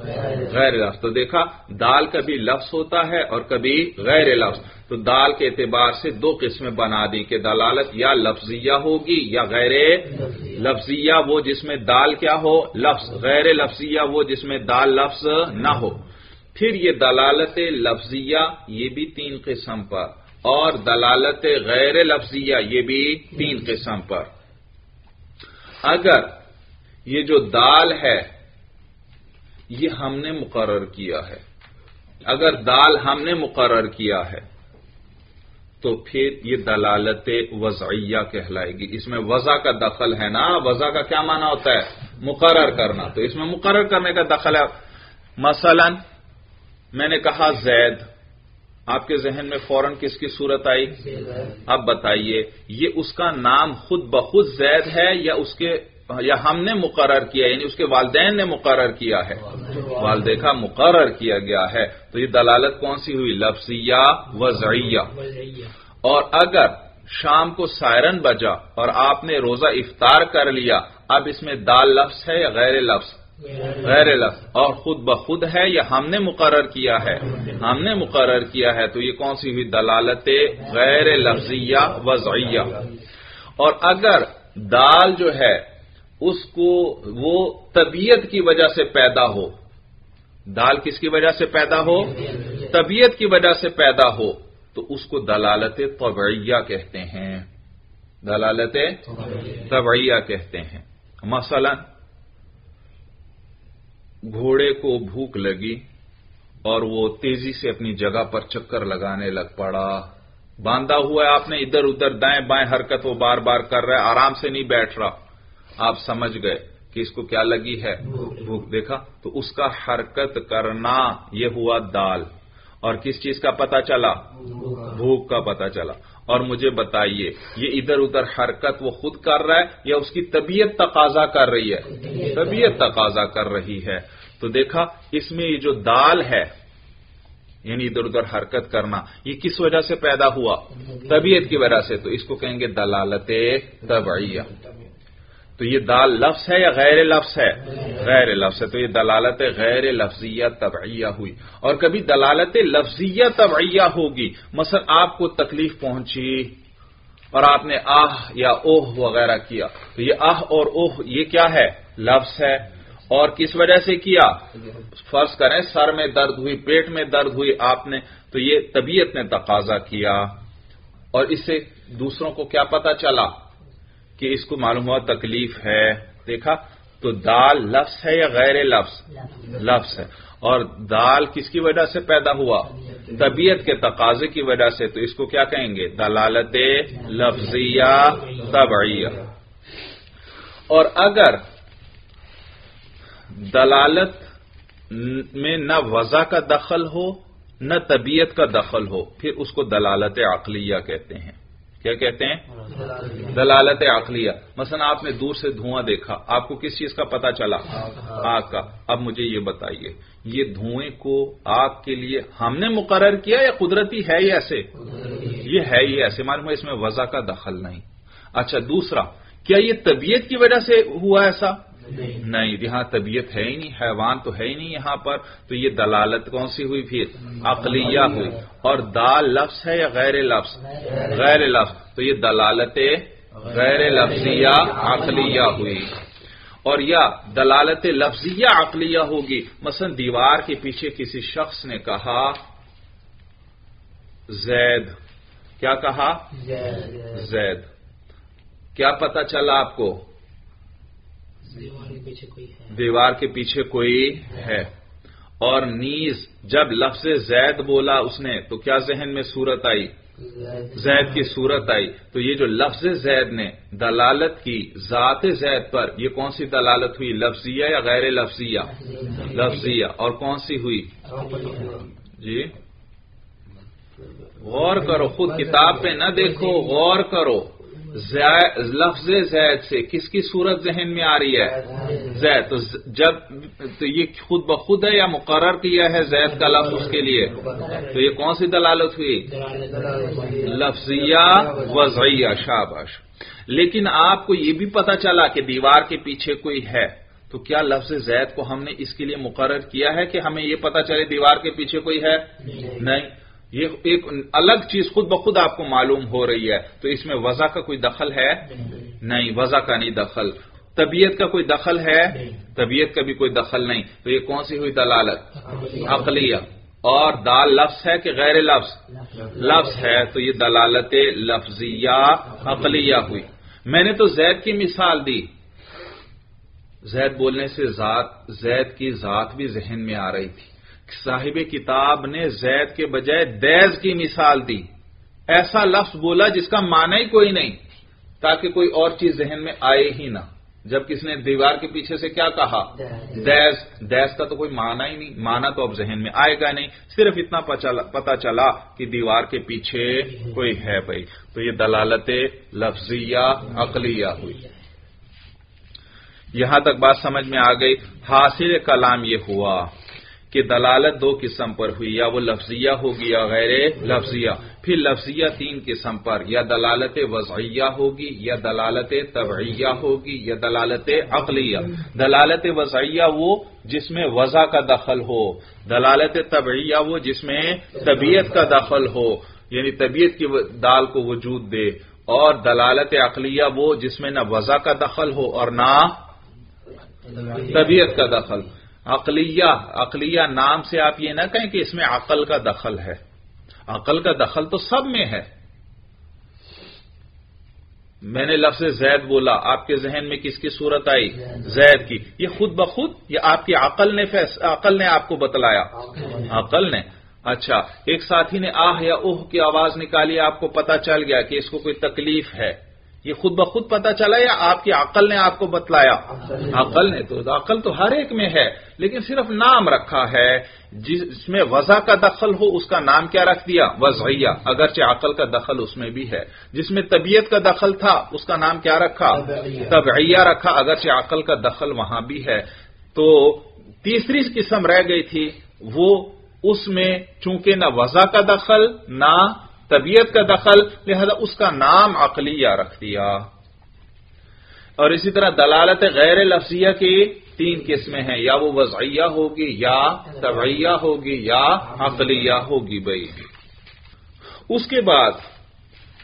غیر لفظ۔ تو دیکھا، دال کبھی لفظ ہوتا ہے اور کبھی غیر لفظ۔ تو دال کے اعتبار سے دو قسمیں بنا دی کہ دلالت یا لفظیہ ہوگی یا غیر لفظیہ وہ جس میں دال کیا ہو، لفظ۔ غیر لفظیہ وہ جس میں دال لفظ نہ ہو۔ پھر یہ دلالت لفظیہ، یہ بھی تین قسم پر۔ اور دلالت غیر لفظیہ یہ بھی تین قسم پر۔ اگر یہ جو دال ہے یہ ہم نے مقرر کیا ہے۔ اگر دال ہم نے مقرر کیا ہے تو پھر یہ دلالت وضعیہ کہلائے گی۔ اس میں وضع کا دخل ہے نا؟ وضع کا کیا معنی ہوتا ہے؟ مقرر کرنا۔ تو اس میں مقرر کرنے کا دخل ہے۔ مثلا میں نے کہا زید آپ کے ذہن میں فوراً کس کی صورت آئی؟ اب بتائیے، یہ اس کا نام خود بخود زید ہے یا اس کے، یا ہم نے مقرر کیا یعنی اس کے والدین نے مقرر کیا ہے؟ والدے کا مقرر کیا گیا ہے۔ تو یہ دلالت کون سی ہوئی؟ لفظیہ وضعیہ۔ اور اگر شام کو سائرن بجا اور آپ نے روزہ افطار کر لیا، اب اس میں دال لفظ ہے یا غیر لفظ؟ غیر لفظ۔ اور خود بخود ہے یا ہم نے مقرر کیا ہے؟ ہم نے مقرر کیا ہے تو یہ کون سی ہوئی؟ دلالت غیر لفظیہ وضعیہ اور اگر دال جو ہے، اس کو وہ طبیعت کی وجہ سے پیدا ہو، دال کس کی وجہ سے پیدا ہو؟ طبیعت کی وجہ سے پیدا ہو، تو اس کو دلالت طبعیہ کہتے ہیں۔ دلالت طبعیہ کہتے ہیں۔ مثلا گھوڑے کو بھوک لگی اور وہ تیزی سے اپنی جگہ پر چکر لگانے لگ پڑا۔ باندھا ہوا ہے، آپ نے ادھر ادھر دائیں بائیں حرکت وہ بار بار کر رہا ہے، آرام سے نہیں بیٹھ رہا۔ آپ سمجھ گئے کہ اس کو کیا لگی ہے؟ بھوک۔ دیکھا، تو اس کا حرکت کرنا، یہ ہوا دال۔ اور کس چیز کا پتا چلا؟ بھوک کا پتا چلا۔ اور مجھے بتائیے، یہ ادھر ادھر حرکت وہ خود کر رہا ہے یا اس کی طبیعت تقاضا کر رہی ہے؟ طبیعت تقاضا کر رہی ہے۔ تو دیکھا، اس میں یہ جو دال ہے یعنی ادھر ادھر حرکت کرنا، یہ کس وجہ سے پیدا ہوا؟ طبیعت کی وجہ سے۔ تو اس کو کہیں گے دلالت طبعیہ تو یہ دال لفظ ہے یا غیر لفظ ہے؟ غیر لفظ ہے، تو یہ دلالت غیر لفظیہ طبعیہ ہوئی۔ اور کبھی دلالت لفظیہ طبعیہ ہوگی، مثلا آپ کو تکلیف پہنچی اور آپ نے آہ یا اوہ وغیرہ کیا، تو یہ آہ اور اوہ یہ کیا ہے؟ لفظ ہے۔ اور کس وجہ سے کیا؟ فرض کریں سر میں درد ہوئی، پیٹ میں درد ہوئی آپ نے، تو یہ طبیعت نے تقاضا کیا۔ اور اس سے دوسروں کو کیا پتا چلا؟ کہ اس کو معلوم ہوا تکلیف ہے۔ دیکھا؟ تو دال لفظ ہے یا غیر لفظ؟ لفظ۔ ہے۔ اور دال کس کی وجہ سے پیدا ہوا؟ طبیعت کے تقاضے کی وجہ سے۔ تو اس کو کیا کہیں گے؟ دلالت لفظیہ طبعیہ۔ اور اگر دلالت میں نہ وضع کا دخل ہو نہ طبیعت کا دخل ہو پھر اس کو دلالت عقلیہ کہتے ہیں۔ کیا کہتے ہیں؟ دلالت. عقلیہ. مثلا آپ نے دور سے دھواں دیکھا. آپ کو کس چیز کا پتا چلا؟ آگ کا. اب مجھے یہ بتائیے یہ دھوئیں کو آگ کے لیے ہم نے مقرر کیا یا قدرتی ہے یہ ایسے؟ یہ ہے یہ ایسے. معلوم ہے اس میں وضع کا دخل نہیں. اچھا دوسرا کیا یہ طبیعت کی وجہ سے ہوا ایسا؟ نہیں یہاں طبیعت ہے ہی نہیں حیوان تو ہے ہی نہیں یہاں پر تو یہ دلالت کون سی ہوئی پھر؟ عقلیہ ہوئی۔ اور دال لفظ ہے یا غیر لفظ؟ غیر لفظ۔ تو یہ دلالت غیر لفظیہ عقلیہ ہوئی۔ اور یا دلالت لفظیہ عقلیہ ہوگی۔ مثلا دیوار کے پیچھے کسی شخص نے کہا زید۔ کیا کہا؟ زید۔ کیا پتا چلا آپ کو؟ دیوار کے پیچھے کوئی ہے۔ اور نیز جب لفظ زید بولا اس نے تو کیا ذہن میں صورت آئی؟ زید کی صورت آئی۔ تو یہ جو لفظ زید نے دلالت کی ذات زید پر، یہ کون سی دلالت ہوئی؟ لفظیہ یا غیر لفظیہ؟ لفظیہ۔ اور کون سی ہوئی؟ جی؟ غور کرو، خود کتاب پہ نہ دیکھو، غور کرو۔ لفظ زید سے کس کی صورت ذہن میں آ رہی ہے؟ زید. تو جب تو یہ خود بخود ہے یا مقرر کیا ہے زید کا لفظ اس کے لیے؟ تو یہ کون سی دلالت ہوئی؟ لفظیہ وضعیہ شاباش. لیکن آپ کو یہ بھی پتا چلا کہ دیوار کے پیچھے کوئی ہے، تو کیا لفظ زید کو ہم نے اس کے لیے مقرر کیا ہے کہ ہمیں یہ پتا چلے دیوار کے پیچھے کوئی ہے؟ نہیں. یہ ایک الگ چیز خود بخود آپ کو معلوم ہو رہی ہے، تو اس میں وضع کا کوئی دخل ہے؟ نہیں، وضع کا نہیں دخل۔ طبیعت کا کوئی دخل ہے؟ طبیعت کا بھی کوئی دخل نہیں۔ تو یہ کون سی ہوئی دلالت؟ عقلیہ۔ اور دال لفظ ہے کہ غیر لفظ؟ لفظ ہے۔ تو یہ دلالت لفظیہ عقلیہ ہوئی۔ میں نے تو زید کی مثال دی۔ زید بولنے سے ذات، زید کی ذات بھی ذہن میں آ رہی تھی۔ صاحب کتاب نے زید کے بجائے دیز کی مثال دی۔ ایسا لفظ بولا جس کا معنی ہی کوئی نہیں تاکہ کوئی اور چیز ذہن میں آئے ہی نہ۔ جب کس نے دیوار کے پیچھے سے کیا کہا؟ دیز۔ دیز۔ کا تو کوئی معنی ہی نہیں معنی تو اب ذہن میں آئے گا نہیں۔ صرف اتنا پتا چلا کہ دیوار کے پیچھے کوئی ہے بھائی۔ تو یہ دلالت لفظیہ عقلیہ ہوئی۔ یہاں تک بات سمجھ میں آ گئی۔ حاصل کلام یہ ہوا۔ کہ دلالت دو قسم پر ہوئی، یا وہ لفظیہ ہوگی یا غیر لفظیہ۔ پھر لفظیہ تین قسم پر، یا دلالت وضعیہ ہوگی، یا دلالت طبعیہ ہوگی، یا دلالت عقلیہ۔ دلالت وضعیہ وہ جس میں وضع کا دخل ہو، دلالت طبعیہ وہ جس میں طبیعت کا دخل ہو یعنی طبیعت کی دال کو وجود دے۔ اور دلالت عقلیہ وہ جس میں نہ وضع کا دخل ہو اور نہ طبیعت کا دخل۔ عقلیہ عقلیہ نام سے آپ یہ نہ کہیں کہ اس میں عقل کا دخل ہے۔ عقل کا دخل تو سب میں ہے۔ میں نے لفظ زید بولا آپ کے ذہن میں کس کی صورت آئی؟ زید۔ کی۔ یہ خود بخود یہ آپ کی عقل نے عقل نے آپ کو بتلایا۔ عقل نے۔ اچھا ایک ساتھی نے آہ یا اوہ کی آواز نکالی آپ کو پتا چل گیا کہ اس کو کوئی تکلیف ہے۔ یہ خود بخود پتا چلا یا آپ کی عقل نے آپ کو بتلایا؟ عقل نے. تو عقل تو ہر ایک میں ہے لیکن صرف نام رکھا ہے جس میں وضع کا دخل ہو اس کا نام کیا رکھ دیا؟ وضعیہ اگرچہ عقل کا دخل اس میں بھی ہے۔ جس میں طبیعت کا دخل تھا اس کا نام کیا رکھا؟ طبعیہ رکھا اگرچہ عقل کا دخل وہاں بھی ہے۔ تو تیسری قسم رہ گئی تھی وہ اس میں چونکہ نہ وضع کا دخل نہ طبیعت کا دخل، لہذا اس کا نام عقلیہ رکھ دیا۔ اور اسی طرح دلالت غیر لفظیہ کی تین قسمیں ہیں، یا وہ وضعیہ ہوگی، یا طبعیہ ہوگی، یا عقلیہ ہوگی بھائی۔ اس کے بعد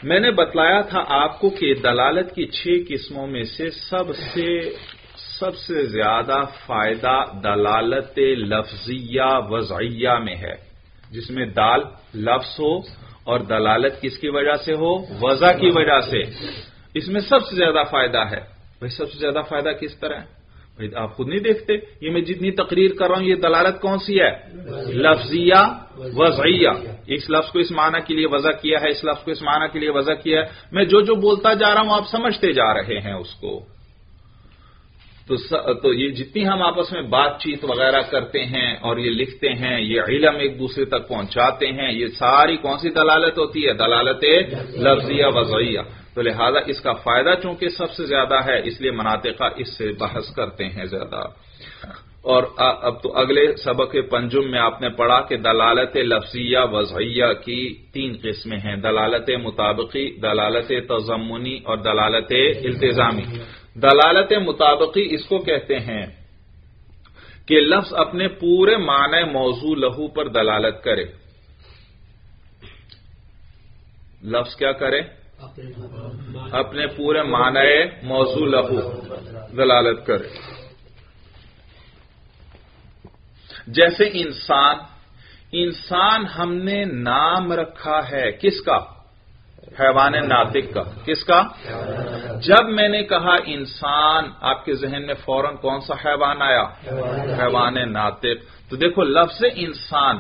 میں نے بتلایا تھا آپ کو کہ دلالت کی چھ قسموں میں سے سب سے سب سے زیادہ فائدہ دلالت لفظیہ وضعیہ میں ہے، جس میں دال لفظ ہو اور دلالت کس کی وجہ سے ہو؟ وضع کی وجہ سے۔ اس میں سب سے زیادہ فائدہ ہے۔ بھائی، سب سے زیادہ فائدہ کس طرح ہے؟ بھائی، آپ خود نہیں دیکھتے یہ میں جتنی تقریر کر رہا ہوں، یہ دلالت کون سی ہے؟ لفظیہ وضعیہ۔ اس لفظ کو اس معنی کے لیے وضع کیا ہے، اس لفظ کو اس معنی کے لیے وضع کیا ہے۔ میں جو جو بولتا جا رہا ہوں، آپ سمجھتے جا رہے ہیں اس کو۔ تو یہ جتنی ہم آپس میں بات چیت وغیرہ کرتے ہیں اور یہ لکھتے ہیں، یہ علم ایک دوسرے تک پہنچاتے ہیں، یہ ساری کون سی دلالت ہوتی ہے؟ دلالت لفظیہ وضعیہ تو لہذا اس کا فائدہ چونکہ سب سے زیادہ ہے، اس لیے مناطقہ اس سے بحث کرتے ہیں زیادہ۔ اور اب تو اگلے سبق پنجم میں آپ نے پڑھا کہ دلالت لفظیہ وضعیہ کی تین قسمیں ہیں۔ دلالت مطابقی، دلالت تضمنی اور دلالت التظامی دلالت مطابقی اس کو کہتے ہیں کہ لفظ اپنے پورے معنی موضوع لہو پر دلالت کرے۔ لفظ کیا کرے؟ اپنے پورے معنی موضوع لہو دلالت کرے۔ جیسے انسان انسان ہم نے نام رکھا ہے، کس کا؟ حیوان ناطق کا۔ کس کا؟ جب میں نے کہا انسان، آپ کے ذہن میں فوراً کون سا حیوان آیا؟ حیوان ناطق۔ تو دیکھو، لفظ انسان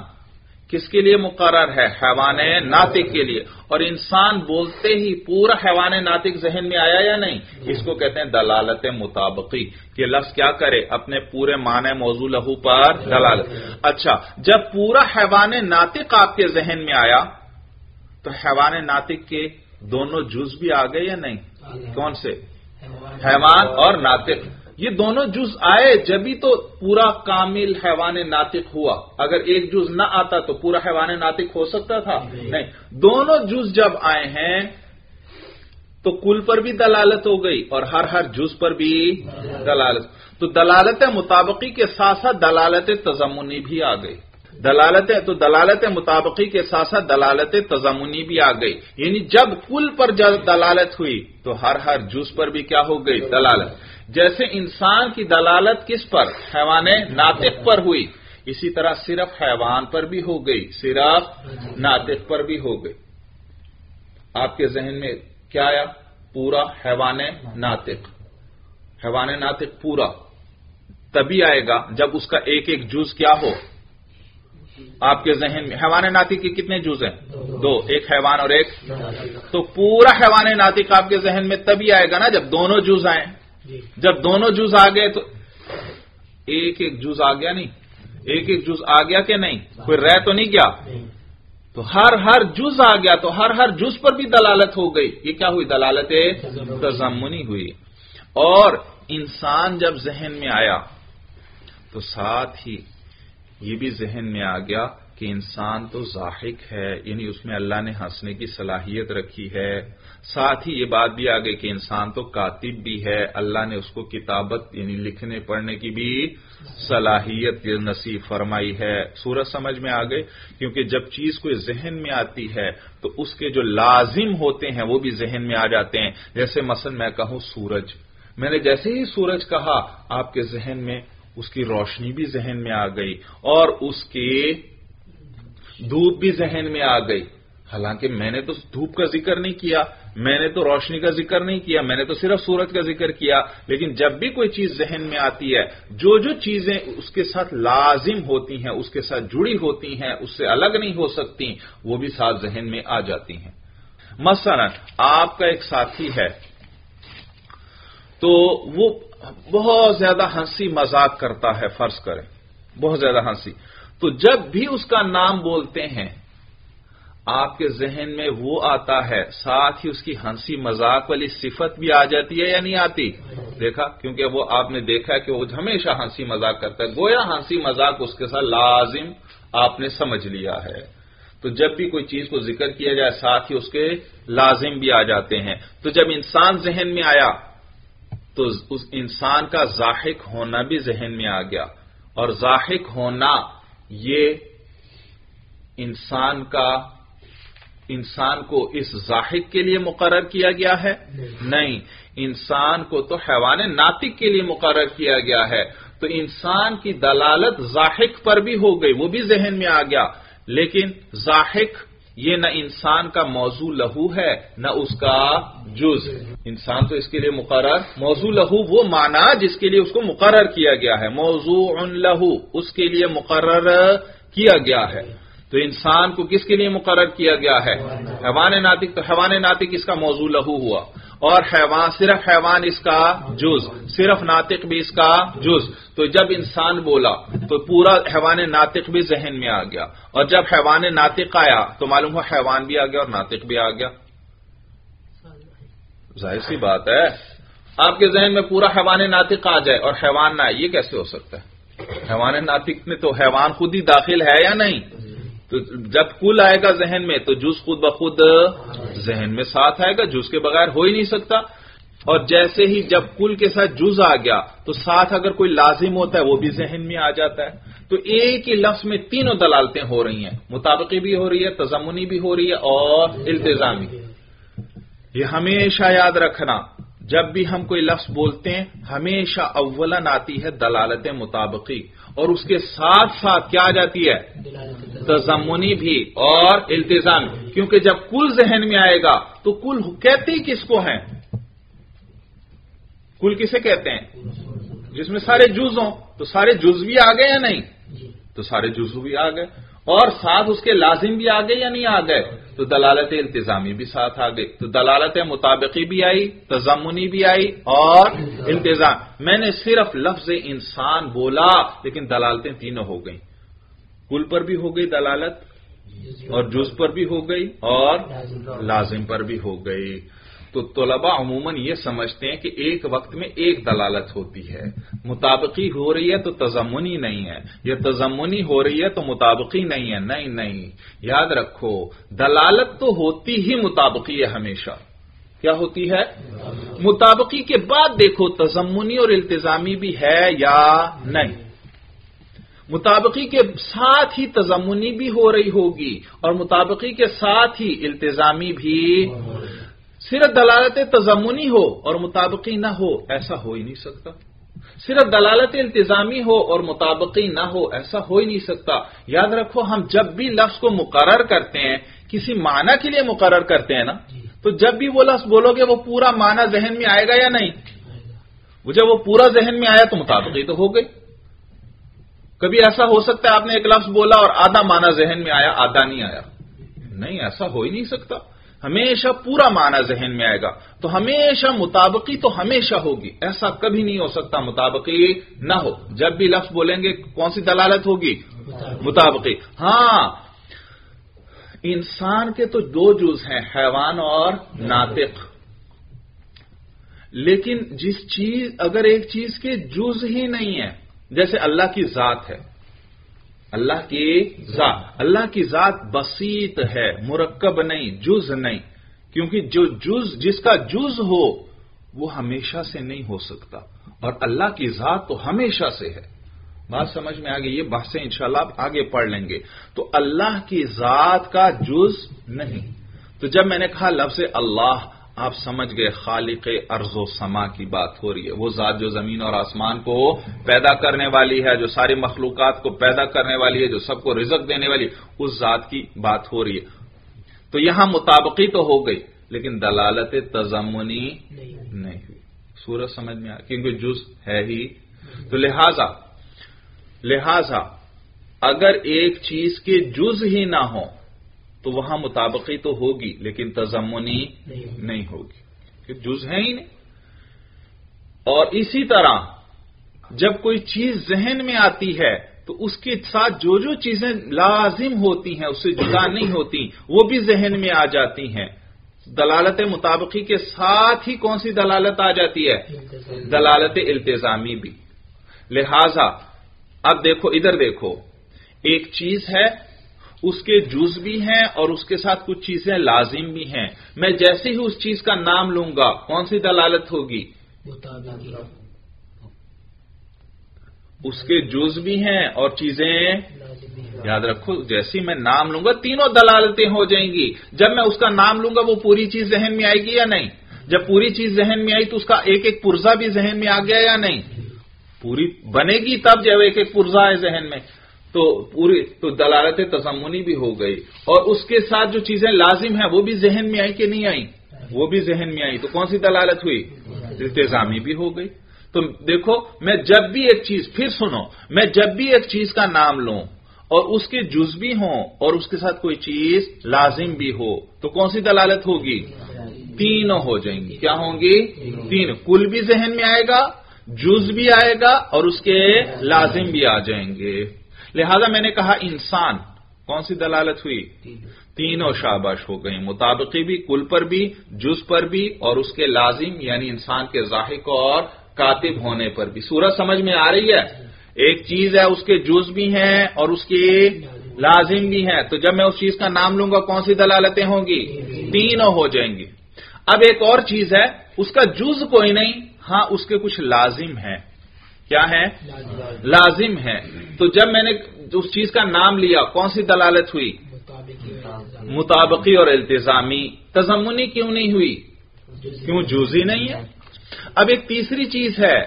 کس کے لیے مقرر ہے؟ حیوان ناطق کے لیے۔ اور انسان بولتے ہی پورا حیوان ناطق ذہن میں آیا یا نہیں؟ اس کو کہتے ہیں دلالت مطابقی۔ کہ لفظ کیا کرے؟ اپنے پورے معنی موضوع لہو پر دلالت۔ اچھا جب پورا حیوان ناطق آپ کے ذہن میں آیا تو حیوان ناطق کے دونوں جز بھی آ گئے یا نہیں؟ کون سے؟ حیوان اور ناطق۔ یہ دونوں جز آئے جبھی تو پورا کامل حیوان ناطق ہوا۔ اگر ایک جز نہ آتا تو پورا حیوان ناطق ہو سکتا تھا؟ نہیں۔ دونوں جز جب آئے ہیں، تو کل پر بھی دلالت ہو گئی اور ہر ہر جز پر بھی دلالت۔ تو دلالت مطابقی کے ساتھ ساتھ دلالت تزمنی بھی آ گئی۔ دلالت تو دلالت مطابقی کے ساتھ ساتھ دلالت تزمنی بھی آ گئی۔ یعنی جب کل پر دلالت ہوئی تو ہر ہر جز پر بھی کیا ہو گئی؟ دلالت۔ جیسے انسان کی دلالت کس پر؟ حیوان ناطق پر ہوئی۔ اسی طرح صرف حیوان پر بھی ہو گئی، صرف ناطق پر بھی ہو گئی۔ آپ کے ذہن میں کیا آیا؟ پورا حیوان ناطق۔ حیوان ناطق پورا۔ تبھی آئے گا جب اس کا ایک ایک جز کیا ہو۔ آپ کے ذہن میں حیوان ناطق کے کتنے جز ہیں؟ دو. ایک حیوان اور ایک تو پورا حیوان ناطق آپ کے ذہن میں تبھی آئے گا نا جب دونوں جز آئیں جی۔ جب دونوں جز آ گئے تو ایک ایک جز آ گیا نہیں. ایک ایک جز آ گیا کہ نہیں؟ کوئی رہ تو نہیں گیا؟ تو ہر ہر جز آ گیا تو ہر ہر جز پر بھی دلالت ہو گئی. یہ کیا ہوئی؟ دلالت تزمنی ہوئی. اور انسان جب ذہن میں آیا تو ساتھ ہی یہ بھی ذہن میں آ گیا کہ انسان تو ذاہق ہے یعنی اس میں اللہ نے ہنسنے کی صلاحیت رکھی ہے۔ ساتھ ہی یہ بات بھی آ گئی کہ انسان تو کاتب بھی ہے، اللہ نے اس کو کتابت یعنی لکھنے، پڑھنے کی بھی صلاحیت نصیب فرمائی ہے۔ سورج سمجھ میں آ گئی کیونکہ جب چیز کوئی ذہن میں آتی ہے تو اس کے جو لازم ہوتے ہیں وہ بھی ذہن میں آ جاتے ہیں۔ جیسے مثلا میں کہوں سورج۔ میں نے جیسے ہی سورج کہا، آپ کے ذہن میں اس کی روشنی بھی ذہن میں آ گئی اور اس کے دھوپ بھی ذہن میں آ گئی۔ حالانکہ میں نے تو دھوپ کا ذکر نہیں کیا، میں نے تو روشنی کا ذکر نہیں کیا، میں نے تو صرف سورج کا ذکر کیا۔ لیکن جب بھی کوئی چیز ذہن میں آتی ہے، جو جو چیزیں اس کے ساتھ لازم ہوتی ہیں، اس کے ساتھ جڑی ہوتی ہیں، اس سے الگ نہیں ہو سکتی، وہ بھی ساتھ ذہن میں آ جاتی ہیں۔ مثلا آپ کا ایک ساتھی ہے، تو وہ بہت زیادہ ہنسی مذاق کرتا ہے، فرض کریں۔ بہت زیادہ ہنسی۔ تو جب بھی اس کا نام بولتے ہیں، آپ کے ذہن میں وہ آتا ہے، ساتھ ہی اس کی ہنسی مذاق والی صفت بھی آ جاتی ہے یا نہیں آتی؟ دیکھا، کیونکہ وہ آپ نے دیکھا کہ وہ ہمیشہ ہنسی مذاق کرتا ہے۔ گویا ہنسی مذاق اس کے ساتھ لازم آپ نے سمجھ لیا ہے۔ تو جب بھی کوئی چیز کو ذکر کیا جائے، ساتھ ہی اس کے لازم بھی آ جاتے ہیں۔ تو جب انسان ذہن میں آیا تو اس انسان کا ذاہق ہونا بھی ذہن میں آ گیا اور ذاہق ہونا یہ انسان کا انسان کو اس ذاہق کے لیے مقرر کیا گیا ہے؟ نہیں۔ انسان کو تو حیوان ناطق کے لیے مقرر کیا گیا ہے۔ تو انسان کی دلالت ذاہق پر بھی ہو گئی وہ بھی ذہن میں آ گیا۔ لیکن ذاہق یہ نہ انسان کا موضوع لہو ہے، نہ اس کا جز۔ انسان تو اس کے لیے مقرر، موضوع لہو وہ مانا جس کے لیے اس کو مقرر کیا گیا ہے۔ موضوع لہو، اس کے لیے مقرر کیا گیا ہے۔ تو انسان کو کس کے لیے مقرر کیا گیا ہے؟ حیوان ناطق، تو حیوان ناطق اس کا موضوع لہو ہوا۔ اور حیوان، صرف حیوان اس کا جز، صرف ناطق بھی اس کا جز۔ تو جب انسان بولا، تو پورا حیوان ناطق بھی ذہن میں آ گیا۔ اور جب حیوان ناطق آیا، تو معلوم ہوا حیوان بھی آ گیا اور ناطق بھی آ گیا۔ ظاہر سی بات ہے۔ آپ کے ذہن میں پورا حیوان ناطق آ جائے اور حیوان نہ آئے، یہ کیسے ہو سکتا ہے؟ حیوان ناطق میں تو حیوان خود ہی داخل ہے یا نہیں؟ تو جب کل آئے گا ذہن میں، تو جز خود بخود ذہن میں ساتھ آئے گا جز کے بغیر ہو ہی نہیں سکتا۔ اور جیسے ہی جب کل کے ساتھ جز آ گیا، تو ساتھ اگر کوئی لازم ہوتا ہے، وہ بھی ذہن میں آ جاتا ہے۔ تو ایک ہی لفظ میں تینوں دلالتیں ہو رہی ہیں۔ مطابقی بھی ہو رہی ہے تزمنی بھی ہو رہی ہے اور التظامی یہ ہمیشہ یاد رکھنا۔ جب بھی ہم کوئی لفظ بولتے ہیں ہمیشہ اولن آتی ہے دلالت مطابقی اور اس کے ساتھ ساتھ کیا آ جاتی ہے؟ تزمنی بھی اور التظام کیونکہ جب کل ذہن میں آئے گا تو کل کہتے کس کو ہیں؟ کل کسے کہتے ہیں؟ جس میں سارے جز ہوں تو سارے جز بھی آ گئے یا نہیں؟ تو سارے جزو بھی آ گئے۔ اور ساتھ اس کے لازم بھی آ گئے یا نہیں آ گئے؟ تو دلالت التظامی بھی ساتھ آ گئی۔ تو دلالت مطابقی بھی آئی تزمنی بھی آئی اور انتظام۔ میں نے صرف لفظ انسان بولا، لیکن دلالتیں تینوں ہو گئیں۔ کل پر بھی ہو گئی دلالت اور جز پر بھی ہو گئی اور لازم پر بھی ہو گئی۔ تو طلباء عموماً یہ سمجھتے ہیں کہ ایک وقت میں ایک دلالت ہوتی ہے۔ مطابقی ہو رہی ہے تو تزمنی نہیں ہے۔ یہ تزمنی ہو رہی ہے تو مطابقی نہیں ہے۔ نہیں نہیں۔ یاد رکھو، دلالت تو ہوتی ہی مطابقی ہے ہمیشہ۔ کیا ہوتی ہے؟ مطابقی کے بعد دیکھو تزمنی اور التزامی بھی ہے یا نہیں۔ مطابقی کے ساتھ ہی تزمنی بھی ہو رہی ہوگی اور مطابقی کے ساتھ ہی التزامی بھی صرف دلالت تزمنی ہو اور مطابقی نہ ہو، ایسا ہو ہی نہیں سکتا۔ صرف دلالت التظامی ہو اور مطابقی نہ ہو، ایسا ہو ہی نہیں سکتا۔ یاد رکھو، ہم جب بھی لفظ کو مقرر کرتے ہیں، کسی معنی کے لیے مقرر کرتے ہیں نا، تو جب بھی وہ لفظ بولو گے، وہ پورا معنی ذہن میں آئے گا یا نہیں؟ وہ جب وہ پورا ذہن میں آیا تو مطابقی تو ہو گئی۔ کبھی ایسا ہو سکتا ہے آپ نے ایک لفظ بولا اور آدھا معنی ذہن میں آیا، آدھا نہیں آیا۔ نہیں، ایسا ہو ہی نہیں سکتا۔ ہمیشہ پورا معنی ذہن میں آئے گا۔ تو ہمیشہ مطابقی تو ہمیشہ ہوگی۔ ایسا کبھی نہیں ہو سکتا مطابقی نہ ہو۔ جب بھی لفظ بولیں گے کون سی دلالت ہوگی؟ مطابقی۔ ہاں انسان کے تو دو جز ہیں حیوان اور ناطق۔ لیکن جس چیز اگر ایک چیز کے جز ہی نہیں ہے جیسے اللہ کی ذات ہے اللہ کی ذات۔ اللہ کی ذات بسیط ہے، مرکب نہیں، جز نہیں۔ کیونکہ جو جز، جس کا جز ہو، وہ ہمیشہ سے نہیں ہو سکتا۔ اور اللہ کی ذات تو ہمیشہ سے ہے۔ بات سمجھ میں آگے یہ بحثیں انشاءاللہ آپ آگے پڑھ لیں گے۔ تو اللہ کی ذات کا جز نہیں۔ تو جب میں نے کہا لفظ اللہ آپ سمجھ گئے، خالق ارض و سما کی بات ہو رہی ہے۔ وہ ذات جو زمین اور آسمان کو پیدا کرنے والی ہے، جو ساری مخلوقات کو پیدا کرنے والی ہے، جو سب کو رزق دینے والی، اس ذات کی بات ہو رہی ہے۔ تو یہاں مطابقی تو ہو گئی، لیکن دلالت تزمنی نہیں ہوئی۔ سورج سمجھ میں آ کیونکہ جز ہے ہی۔ تو لہذا لہذا اگر ایک چیز کے جز ہی نہ ہو تو وہاں مطابقی تو ہوگی لیکن تزمنی نہیں ہوگی۔ کہ جز ہے ہی نہیں۔ اور اسی طرح جب کوئی چیز ذہن میں آتی ہے تو اس کے ساتھ جو جو چیزیں لازم ہوتی ہیں اس سے جدا نہیں ہوتی وہ بھی ذہن میں آ جاتی ہیں۔ دلالت مطابقی کے ساتھ ہی کون سی دلالت آ جاتی ہے؟ دلالت التظامی بھی۔ لہذا اب دیکھو ادھر دیکھو۔ ایک چیز ہے اس کے جز بھی ہیں اور اس کے ساتھ کچھ چیزیں لازم بھی ہیں۔ میں جیسے ہی اس چیز کا نام لوں گا، کون سی دلالت ہوگی؟ اس کے جز بھی ہیں اور چیزیں یاد رکھو، جیسی میں نام لوں گا، تینوں دلالتیں ہو جائیں گی۔ جب میں اس کا نام لوں گا، وہ پوری چیز ذہن میں آئے گی یا نہیں؟ جب پوری چیز ذہن میں آئی تو اس کا ایک ایک پرزا بھی ذہن میں آ گیا یا نہیں؟ پوری بنے گی تب جب ایک ایک پرزا ہے ذہن میں۔ تو پوری تو دلالت تزمنی بھی ہو گئی۔ اور اس کے ساتھ جو چیزیں لازم ہیں، وہ بھی ذہن میں آئی کہ نہیں آئی وہ بھی ذہن میں آئی تو کون سی دلالت ہوئی؟ التظامی بھی ہو گئی۔ تو دیکھو، میں جب بھی ایک چیز پھر سنو، میں جب بھی ایک چیز کا نام لوں اور اس کے جز بھی ہوں اور اس کے ساتھ کوئی چیز لازم بھی ہو، تو کون سی دلالت ہوگی؟ تینوں ہو جائیں گی۔ کیا ہوں گی؟ تین۔ کل بھی ذہن میں آئے گا، جز بھی آئے گا اور اس کے لازم بھی آ جائیں گے۔ لہذا میں نے کہا انسان کون سی دلالت ہوئی؟ تینوں شاباش ہو گئی مطابقی بھی کل پر بھی جز پر بھی اور اس کے لازم یعنی انسان کے ظاہر اور کاتب ہونے پر بھی۔ سورج سمجھ میں آ رہی ہے؟ ایک چیز ہے اس کے جز بھی ہیں اور اس کے لازم بھی ہیں۔ تو جب میں اس چیز کا نام لوں گا کون سی دلالتیں ہوں گی؟ تینوں ہو جائیں گی۔ اب ایک اور چیز ہے اس کا جز کوئی نہیں ہاں اس کے کچھ لازم ہیں۔ کیا ہے؟ لازم ہے۔ تو جب میں نے اس چیز کا نام لیا، کون سی دلالت ہوئی؟ مطابقی اور التظامی تزمنی کیوں نہیں ہوئی؟ کیوں جوزی نہیں ہے؟ اب ایک تیسری چیز ہے،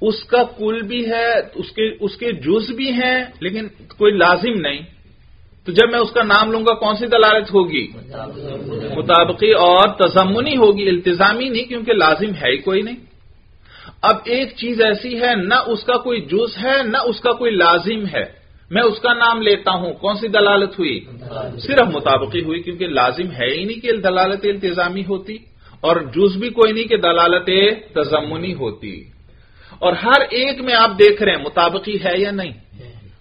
اس کا کل بھی ہے، اس کے اس کے جز بھی ہیں، لیکن کوئی لازم نہیں۔ تو جب میں اس کا نام لوں گا، کون سی دلالت ہوگی؟ مطابقی اور تزمنی ہوگی، التزامی نہیں، کیونکہ لازم ہے ہی کوئی نہیں۔ اب ایک چیز ایسی ہے، نہ اس کا کوئی جز ہے، نہ اس کا کوئی لازم ہے۔ میں اس کا نام لیتا ہوں۔ کون سی دلالت ہوئی؟ صرف مطابقی ہوئی، کیونکہ لازم ہے ہی نہیں کہ دلالت التظامی ہوتی، اور جز بھی کوئی نہیں کہ دلالت تزمنی ہوتی۔ اور ہر ایک میں آپ دیکھ رہے ہیں، مطابقی ہے یا نہیں؟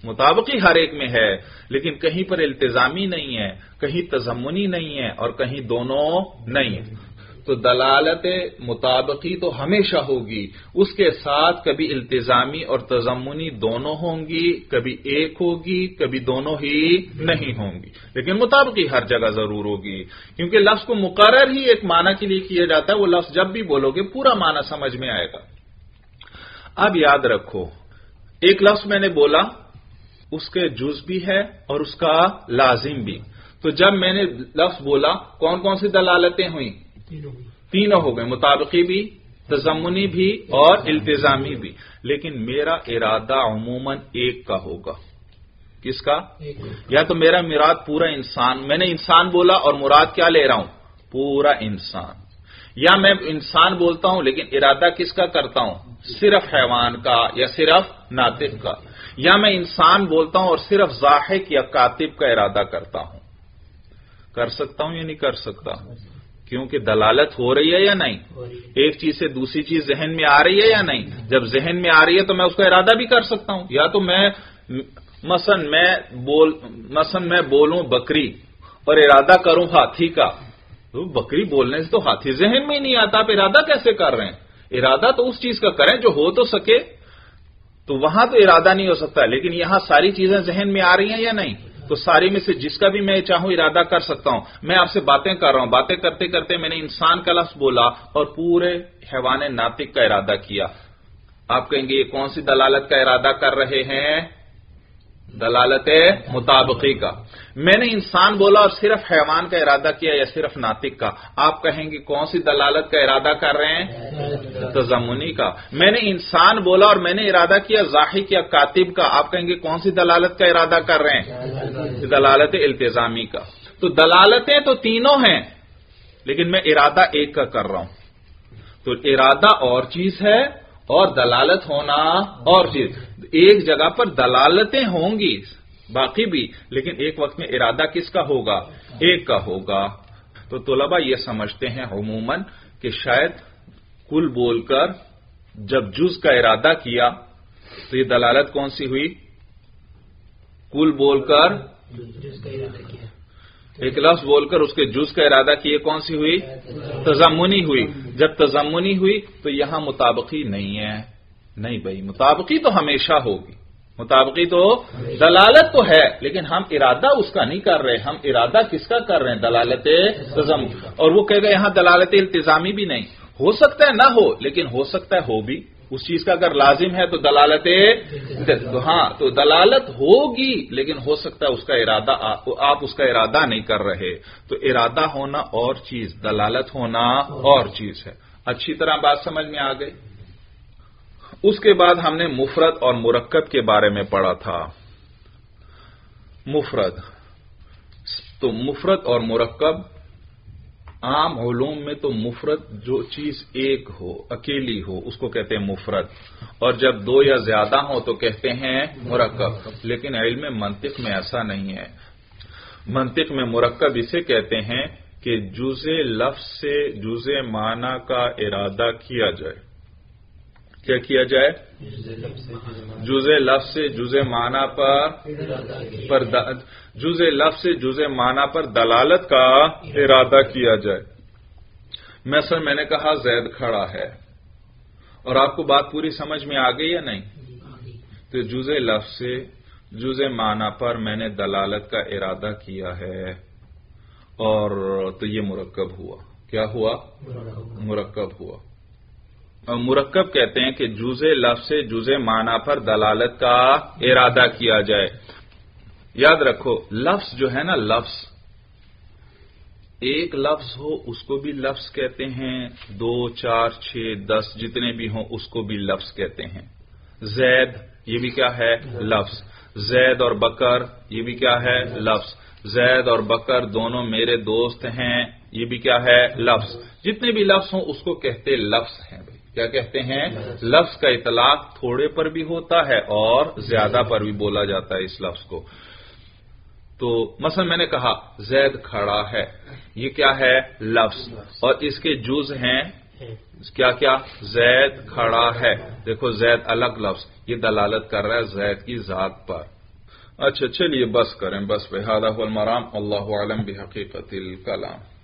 مطابقی ہر ایک میں ہے، لیکن کہیں پر التزامی نہیں ہے، کہیں تزمنی نہیں ہے، اور کہیں دونوں نہیں ہے۔ تو دلالت مطابقی تو ہمیشہ ہوگی۔ اس کے ساتھ کبھی التزامی اور تزمنی دونوں ہوں گی، کبھی ایک ہوگی، کبھی دونوں ہی نہیں ہوں گی۔ لیکن مطابقی ہر جگہ ضرور ہوگی۔ کیونکہ لفظ کو مقرر ہی ایک معنی کے لیے کیا جاتا ہے، وہ لفظ جب بھی بولو گے پورا معنی سمجھ میں آئے گا۔ اب یاد رکھو، ایک لفظ میں نے بولا، اس کے جز بھی ہے اور اس کا لازم بھی۔ تو جب میں نے لفظ بولا، کون کون سی دلالتیں ہوئیں؟ تینوں ہو گئے۔ مطابقی بھی تزمنی بھی اور التزامی بھی۔ لیکن میرا ارادہ عموماً ایک کا ہوگا۔ کس کا؟ یا تو میرا مراد پورا انسان۔ میں نے انسان بولا اور مراد کیا لے رہا ہوں؟ پورا انسان۔ یا میں انسان بولتا ہوں لیکن ارادہ کس کا کرتا ہوں؟ صرف حیوان کا یا صرف ناطق کا۔ یا میں انسان بولتا ہوں اور صرف ذاہق یا کاتب کا ارادہ کرتا ہوں۔ کر سکتا ہوں یا نہیں کر سکتا کیونکہ دلالت ہو رہی ہے یا نہیں؟ ایک چیز سے دوسری چیز ذہن میں آ رہی ہے یا نہیں؟ جب ذہن میں آ رہی ہے تو میں اس کا ارادہ بھی کر سکتا ہوں۔ یا تو میں مثلا میں بول مثلا میں بولوں بکری اور ارادہ کروں ہاتھی کا۔ تو بکری بولنے سے تو ہاتھی ذہن میں ہی نہیں آتا آپ ارادہ کیسے کر رہے ہیں؟ ارادہ تو اس چیز کا کریں جو ہو تو سکے۔ تو وہاں تو ارادہ نہیں ہو سکتا لیکن یہاں ساری چیزیں ذہن میں آ رہی ہیں یا نہیں؟ تو ساری میں سے جس کا بھی میں چاہوں ارادہ کر سکتا ہوں، میں آپ سے باتیں کر رہا ہوں۔ باتیں کرتے کرتے میں نے انسان کا لفظ بولا اور پورے حیوان ناطق کا ارادہ کیا۔ آپ کہیں گے یہ کون سی دلالت کا ارادہ کر رہے ہیں؟ دلالت مطابقی کا۔ میں نے انسان بولا اور صرف حیوان کا ارادہ کیا یا صرف ناطق کا؟ آپ کہیں گے کون سی دلالت کا ارادہ کر رہے ہیں؟ تزمنی کا۔ میں نے انسان بولا اور میں نے ارادہ کیا ظاہر یا کاتب کا۔ آپ کہیں گے کون سی دلالت کا ارادہ کر رہے ہیں؟ دلالت التظامی کا۔ تو دلالتیں تو تینوں ہیں، لیکن میں ارادہ ایک کا کر رہا ہوں۔ تو ارادہ اور چیز ہے اور دلالت ہونا اور چیز۔ ایک جگہ پر دلالتیں ہوں گی۔ باقی بھی لیکن ایک وقت میں ارادہ کس کا ہوگا؟ ایک کا ہوگا۔ تو طلبا یہ سمجھتے ہیں عموماً کہ شاید کل بول کر جب جز کا ارادہ کیا تو یہ دلالت کون سی ہوئی؟ کل بول کر ایک لفظ بول کر اس کے جز کا ارادہ کیے کون سی ہوئی؟ تزمنی ہوئی۔ جب تزمنی ہوئی تو یہاں مطابقی نہیں ہے۔ نہیں بھائی مطابقی تو ہمیشہ ہوگی۔ مطابقی تو دلالت تو ہے، لیکن ہم ارادہ اس کا نہیں کر رہے، ہم ارادہ کس کا کر رہے ہیں؟ دلالت تزم اور وہ کہہ گئے، یہاں دلالت التظامی بھی نہیں۔ ہو سکتا ہے نہ ہو، لیکن ہو سکتا ہے ہو بھی۔ اس چیز کا اگر لازم ہے تو دلالت ہاں تو دلالت ہوگی، لیکن ہو سکتا ہے اس کا ارادہ، آپ اس کا ارادہ نہیں کر رہے۔ تو ارادہ ہونا اور چیز، دلالت ہونا اور چیز ہے۔ اچھی طرح بات سمجھ میں آ گئی؟ اس کے بعد ہم نے مفرد اور مرکب کے بارے میں پڑھا تھا۔ مفرد۔ تو مفرد اور مرکب عام علوم میں تو مفرد جو چیز ایک ہو، اکیلی ہو، اس کو کہتے ہیں مفرد۔ اور جب دو یا زیادہ ہو تو کہتے ہیں مرکب۔ لیکن علم منطق میں ایسا نہیں ہے۔ منطق میں مرکب اسے کہتے ہیں کہ جزے لفظ سے جزے معنی کا ارادہ کیا جائے۔ کیا کیا جائے؟ جزے لفظ سے جزے معنی پر جزے لفظ سے جزے معنی پر دلالت کا ارادہ کیا جائے۔ میں سر میں نے کہا زید کھڑا ہے۔ اور آپ کو بات پوری سمجھ میں آ گئی یا نہیں؟ تو جزے لفظ سے جزے معنی پر میں نے دلالت کا ارادہ کیا ہے۔ اور تو یہ مرکب ہوا۔ کیا ہوا؟ مرکب ہوا۔ مرکب کہتے ہیں کہ جزے لفظ سے جزے معنی پر دلالت کا ارادہ کیا جائے۔ یاد رکھو، لفظ جو ہے نا، لفظ۔ ایک لفظ ہو، اس کو بھی لفظ کہتے ہیں۔ دو، چار، چھ، دس، جتنے بھی ہوں، اس کو بھی لفظ کہتے ہیں۔ زید، یہ بھی کیا ہے؟ لفظ۔ زید اور بکر، یہ بھی کیا ہے؟ لفظ۔ زید اور بکر دونوں میرے دوست ہیں، یہ بھی کیا ہے؟ لفظ۔ جتنے بھی لفظ ہوں، اس کو کہتے لفظ ہیں۔ بھائی کیا کہتے ہیں؟ لفظ کا اطلاق تھوڑے پر بھی ہوتا ہے اور زیادہ پر بھی بولا جاتا ہے اس لفظ کو۔ تو مثلا میں نے کہا، زید کھڑا ہے۔ یہ کیا ہے؟ لفظ۔ اور اس کے جز ہیں؟ کیا کیا؟ زید کھڑا ہے۔ دیکھو، زید الگ لفظ۔ یہ دلالت کر رہا ہے زید کی ذات پر۔ اچھا چلیے، بس کریں، بس بحادہ المرام۔ اللہ عالم بحقیقت الکلام۔